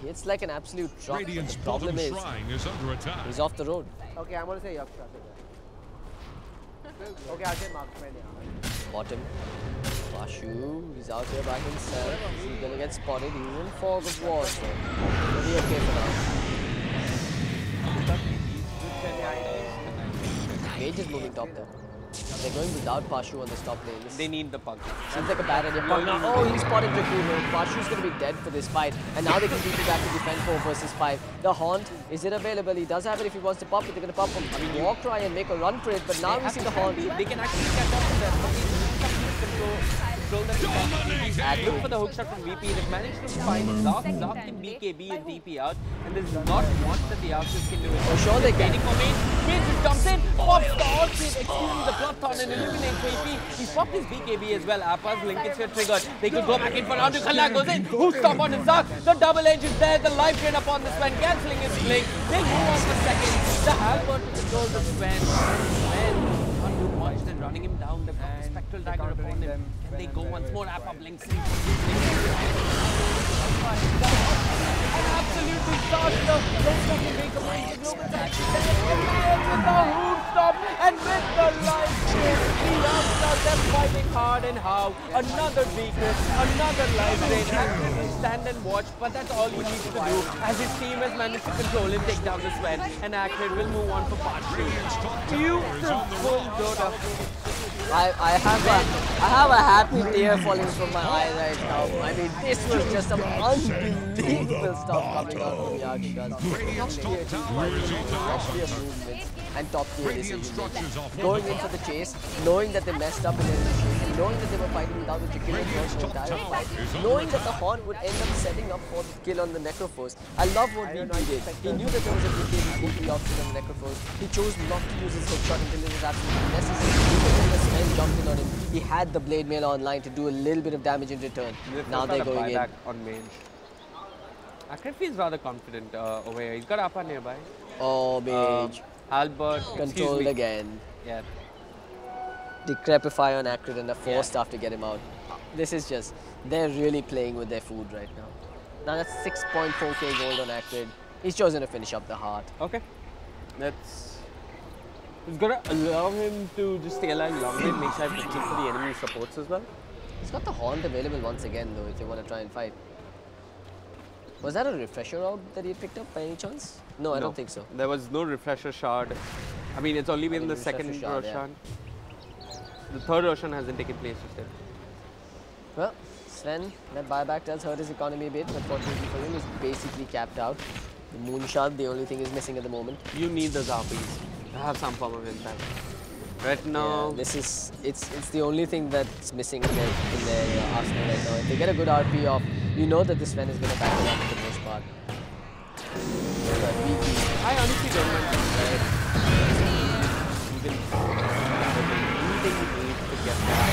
He hits like an absolute truck. but Radiant's the problem is is under attack. he's off the road. Okay, I'm gonna say Yaksha. Okay, I'll say marksman. Yeah. Bottom. Pashu, he's out here by himself. He's gonna get spotted. He's in fog of war, so be okay for now. Mage is moving top though. They're going without Pashu on this top lane. This They need the punk. seems like a bad idea. Now. Oh, he spotted Jakiro. Pashu's gonna be dead for this fight. And now they can beat it back to defend 4 versus 5. The Haunt, is it available? He does have it if he wants to pop it. They're gonna pop him. I mean, walk try and make a run for it, but now we see the Haunt. They can actually catch up to them. But they need some control. Control them and look for the hook shot from VP. They've managed to find Lock, Lock in BKB and DP out. And there's not much that the Archers can do. For sure they can. Waiting for Mage. Mage just jumps in, pops the ult hit, excluding the Bloodthorn and eliminates VP. He's popped his BKB as well. Appa's linkage here triggered. They could go back in for round two. Khalak goes in. Who's stop on his Zark? The double edge is there. The life drain upon the Sven, cancelling his blink. They move on for second. The Halberd controls the Sven. Sven can't do much. They're running him down. They've got the spectral dagger upon him. Can they go once more? Appa blinks in. An absolute disaster. Don't make a break. The global action. With the hoop stop and with the life chain. The Arsenal, they're fighting hard and how. Another weakness, another life drain. Acrid will stand and watch, but that's all he needs to do as his team has managed to control him, take down the Sven, and Acrid will move on for part two. Beautiful Dota. I, I have a I have a happy tear falling from my eye right now. I mean, this was just some unbelievable stuff coming out from Yakshas. Radiant's top tower is under Top tier attack. movements and top tier Radiant decisions. Going in for the chase, knowing that they messed up in their initiation, knowing that they were fighting without the Jakiro Radiant's for the entire fight, knowing that the. Horn would end up setting up for the kill on the Necrophos. I love what VP did. He knew that there was a BKB OP option on the Necrophos. He chose not to use his hookshot until it was absolutely necessary. Even when the Sven jumped in on him, he had the Blade Mail online to do a little bit of damage in return. Now they're going in. buyback on Mage. Acrid feels rather confident uh, over here. He's got Appa nearby. Oh, Um, Mage. Albert, excuse Controlled again. Yeah. Decrepify on Acrid and a four staff to get him out. This is just, they're really playing with their food right now. Now that's 6.4k gold on Acrid. He's chosen to finish up the heart. Okay. That's. It's gonna allow him to just stay alive longer and make sure I proceed for the enemy supports as well. He's got the Haunt available once again though if you want to try and fight. Was that a refresher orb that he picked up by any chance? No, I No. don't think so. There was no refresher shard. I mean, it's only been mean, the second shard, yeah. The third Roshan hasn't taken place just yet. Well, Sven, that buyback does hurt his economy a bit. Unfortunately for him, he's basically capped out. The moon Moonshot, the only thing is missing at the moment. You need the Zarpies to have some form of impact. Right now, Yeah, this is it's it's the only thing that's missing in their in their uh, arsenal right now. If they get a good RP off, you know that this Sven is going to back it up for the most part. I honestly don't mind that. Even anything you need to get that.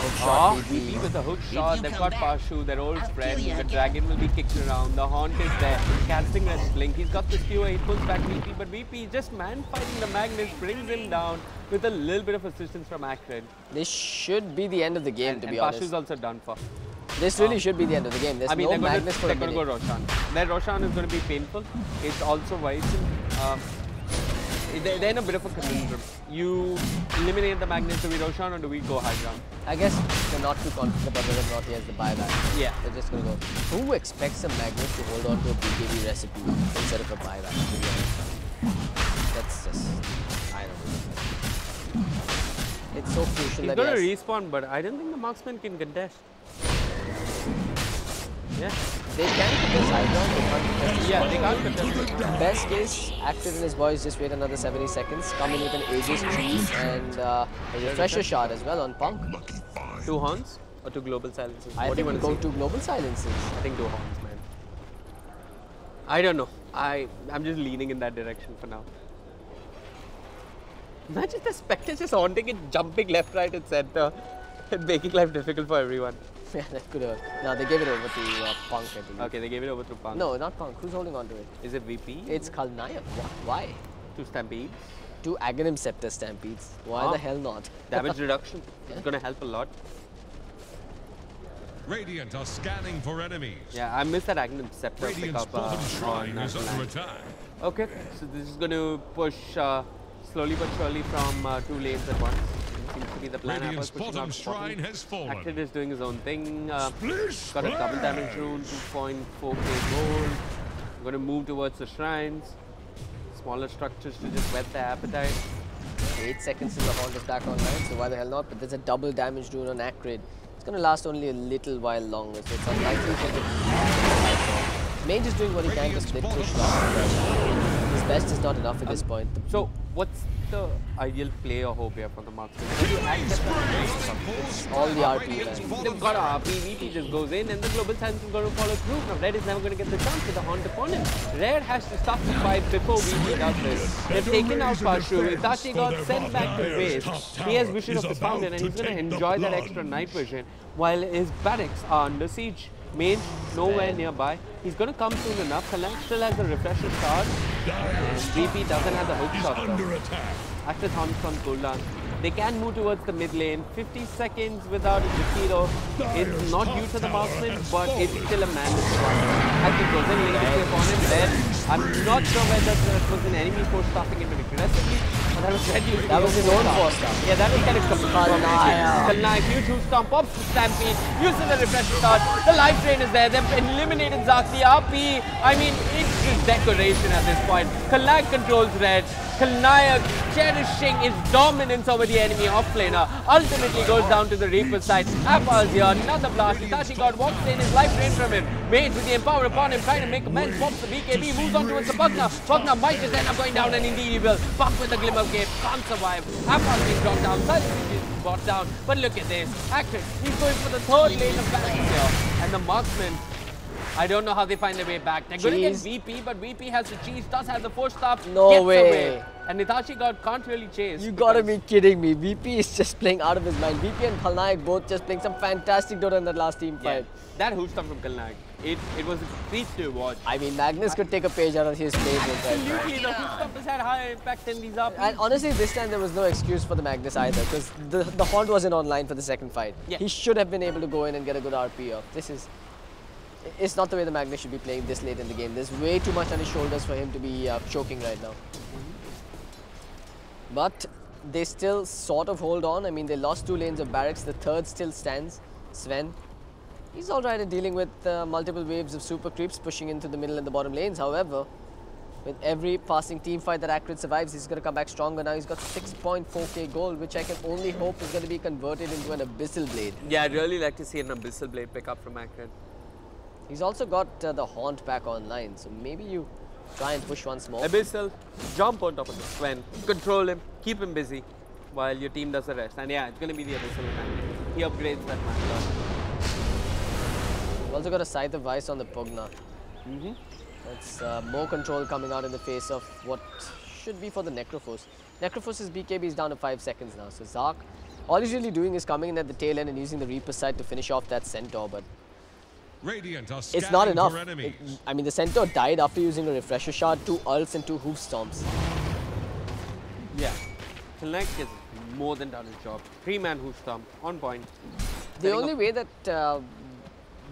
would ah. be- with a hook shot. They've got Pashu, their old friend. The dragon will be kicked around. The haunt is there. Casting Red Blink. He's got the skewer. He pulls back VP, but VP just man fighting the Magnus brings him down with a little bit of assistance from Acrid. This should be the end of the game, And, to and be Pashu's honest. also done for. This really should be the end of the game. There's I mean, no Magnus for to, a they're going to go Roshan. Their Roshan is going to be painful. It's also Wyson. Um, they're, in a bit of a conundrum. You eliminate the Magnus, do we Roshan or do we go high ground? I guess they're not too confident about whether or not he has the buyback. Yeah. They're just going to go. Who expects a Magnus to hold on to a BKB recipe instead of a buyback? To be honest, that's just I don't know. It's so crucial He's that going to respawn, but I don't think the marksman can contest. Yeah, they can contest high ground. They can't contest yeah, they can't contest. Best case, Acrid and his boys just wait another 70 seconds, come in with an Aegis cheese and uh, a refresher shot as well on Punk. Two horns or two global silences? I what do you think want to go see? to global silences. I think two horns, man. I don't know. I I'm just leaning in that direction for now. Imagine the Spectre just haunting it, jumping left, right, and center, and making life difficult for everyone. Yeah, that could have. No, they gave it over to uh, Punk, I believe. Okay, they gave it over to Punk. No, not Punk. Who's holding on to it? Is it VP? It's Khalnayak. Wh- Why? to Stampede. Two Aghanim Scepter Stampedes. Why Ah. the hell not? Damage reduction. It's going to help a lot. Radiant are scanning for enemies. Yeah, I missed that Aghanim Scepter Radiant's pickup uh, bottom shrine on is under attack. Okay, so this is going to push uh, slowly but surely from uh, two lanes at once. Seems to be the plan. Radiant's Apple's pushing bottom out shrine bottom. has fallen. Acted is doing his own thing. Uh, Splish got a double damage rune, 2.4k gold. I'm going to move towards the shrines. Smaller structures to just whet their appetite. Eight seconds till the Haunt is back online, so why the hell not? But there's a double damage rune on Acrid. It's going to last only a little while longer, so it's unlikely to get Mage is doing what he can to split push off. His best is not enough at this um, point. The- So, what's the ideal play or hope here for the marksman? Will you accept that? all the RP man. They've got a RP, VP just goes in and the global silence is going to follow through. Now Red is never going to get the chance with the haunt upon him. Red has to start the fight before VP does this. They've taken out Pashu. Itachi got sent back to base. He has vision of his fountain and he's going to enjoy that extra night vision while his barracks are under siege. Mage nowhere nearby. He's going to come soon enough. Kalang still has a Refresher Shard. And VP doesn't have the hook shot though. Under attack. Active cooldown. They can move towards the mid lane. 50 seconds without a Jakiro. It's not due to the marksman, but it's still a mandatory one. As he goes in, link upon him. Then I'm not sure whether that was an enemy force stopping him aggressively, or that was Red That was his own force. Yeah, that was kind of Khalnayak. Khalnayak, huge two stomp up to Stampede, using the Refresher Shard. The life drain is there. They've eliminated Zakti. RP, I mean, it's just decoration at this point. Khalnayak controls Red. Khalnayak cherishing his dominance over the enemy offlaner. Ultimately goes down to the Reaper's Scythe. Apple's here, another blast. Itachi got walks in his life drained from him. Mage with the empower upon him, trying to make amends. Pops the BKB, moves on towards the Pugna. Pugna might just end up going down, and indeed he will. Punk with the Glimmer Cape, can't survive. Apple's being dropped down. Silence is brought down. But look at this. Active, he's going for the third lane of battle here. And the marksman I don't know how they find their way back. They're going to get VP, but VP has the cheese, does has the Force Staff, No gets way. away. And Itachi God can't really chase. You gotta be kidding me. VP is just playing out of his mind. VP and Khalnayak both just playing some fantastic Dota in that last team Yeah, fight. that hook stomp from Khalnayak. It, it was a treat to watch. I mean, Magnus could take a page out of his playbook right. Absolutely, the hook stomp has had higher impact than these RPs. And honestly, this time there was no excuse for the Magnus either, because the, the Haunt wasn't online for the second fight. Yeah. He should have been able to go in and get a good RP off. This is... It's not the way the Magnus should be playing this late in the game. There's way too much on his shoulders for him to be uh, choking right now. But they still sort of hold on. I mean, they lost two lanes of barracks. The third still stands. Sven. He's all right at dealing with uh, multiple waves of super creeps pushing into the middle and the bottom lanes. However, with every passing team fight that Acrid survives, he's going to come back stronger now. He's got 6.4k gold, which I can only hope is going to be converted into an Abyssal Blade. yeah, I'd really like to see an Abyssal Blade pick up from Acrid. He's also got uh, the Haunt back online, so maybe you try and push once more. Abyssal, jump on top of the Sven, control him, keep him busy while your team does the rest. And yeah, it's going to be the Abyssal attack. He upgrades that man. We've also got a Scythe of Vice on the Pugna. That's uh, more control coming out in the face of what should be for the Necrophos. Necrophos's BKB is down to 5 seconds now, so Zark, all he's really doing is coming in at the tail end and using the Reaper's Scythe to finish off that Centaur, but Radiant are it's not enough. It- I mean, the Centaur died after using a Refresher Shard, two ults and two hoof stomps. Yeah. Select is more than done his job. Three man hoof stomp, on point. The Setting only way that uh,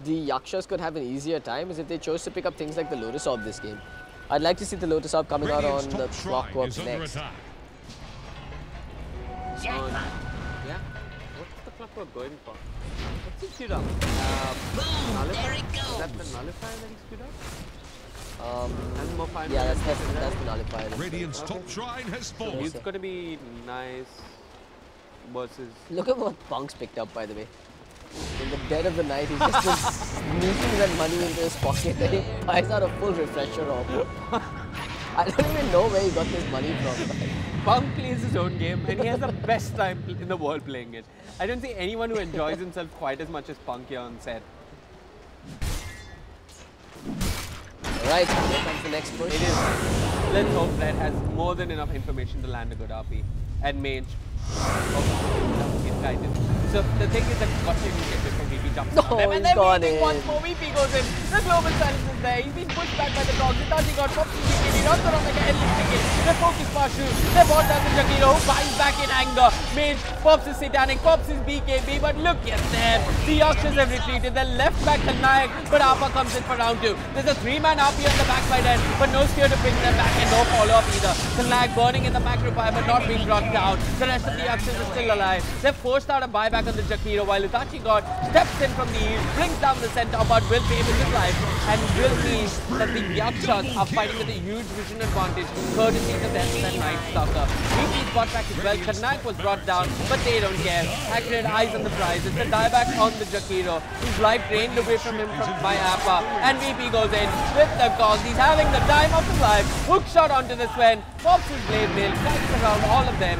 the Yakshas could have an easier time is if they chose to pick up things like the Lotus Orb this game. I'd like to see the Lotus Orb coming out on the Clockwork next. attack. on. Yeah. What's the clockwork going for? What's he queued up? Um, nullifier? Is that the nullifier that he's queued up? Um, Has more fire yeah, that's, damage that's, than that's the nullifier. that's Radiant's Okay. top shrine has So fallen. It's going to be nice versus. Look at what Punk's picked up, by the way. In the dead of the night, he's just been sneaking that money into his pocket and he buys out a full refresher orb. I don't even know where he got this money from. Punk plays his own game and he has the best time in the world playing it. I don't see anyone who enjoys himself quite as much as Punk here on set. Alright, here comes the next push. It is. Let's hope Red has more than enough information to land a good RP. And Mage. Oh, no. So the thing is that what you get VP jumps Oh, on them. And he's then gone VP in. once more. VP goes in. The global silence is there. He's been pushed back by the dogs. Itachi got popped to VP. He runs around like a headless chicken. They focus Pashu. They brought down the Jakiro who finds back in anger. Mage pops his Satanic, pops his BKB. But look at them. The Yakshas have retreated. They're left back to Nayak. But Appa comes in for round two. There's a three-man RP on the back by then. But no steer to bring them back and no follow-up either. The Khalnayak burning in the Macropyre but not being brought down. The rest of the Yakshas are still alive. They've forced out a buyback on the Jakiro while Itachi God steps in from the brings down the center, but will pay with his life and will mean that the Yakshas are fighting with a huge vision advantage, courtesy to them and Night Stalker. VP's bought back as well. Karnak was brought down, but they don't care. Accurate eyes on the prize. It's a dieback on the Jakiro. His life drained away from him from, by Appa. And VP goes in with the cause. He's having the time of his life. Hook shot onto the Sven. Pops his blade mail, kites around all of them,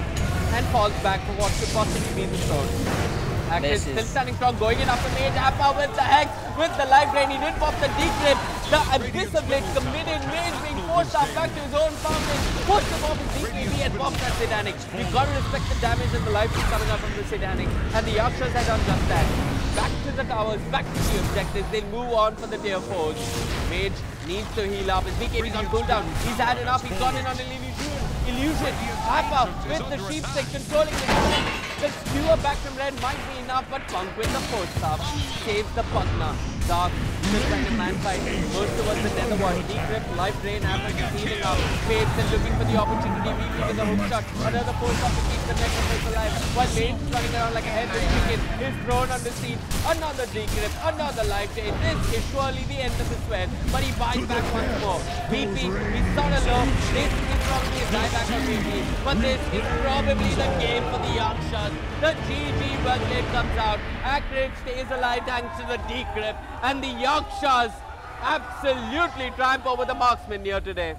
and falls back for what could possibly be the throne. Accurate Misses. still standing strong, going in after Mage Appa with the Hex, with the life drain. He did pop the decrypt. The Abyssal Blade committed. Mage being forced out back to his own fountain. Pushed him off his BKB and popped that Satanic. You've got to respect the damage and the life is coming up from the Satanic. And the Yakshas had done just that. Back to the towers, back to the objectives. They'll move on for the tier 4s. Mage needs to heal up. His BKB's on cooldown. He's had enough. He's gone in on an illusion. Illusion. Appa with the sheep stick controlling the The skewer back from red might be enough, but Punk with the force up saves the Pugna. Dark just trying to man fight. Goes towards the Nether Ward. Decrypt, life drain, is healing up. Fades and looking for the opportunity. VP with a hook shot. Another force up to keep the necrophage alive. While is running around like a headless chicken. Is thrown on the seat. Another decrypt, another life drain. This is surely the end of the sweat. But he buys back once more. VP, he's not alone. This is probably a dieback on VP. But this is probably the game for the Yakshas. The GG Wellblade comes out. Accurate stays alive thanks to the decrypt and the Yakshas absolutely triumph over the marksmen here today.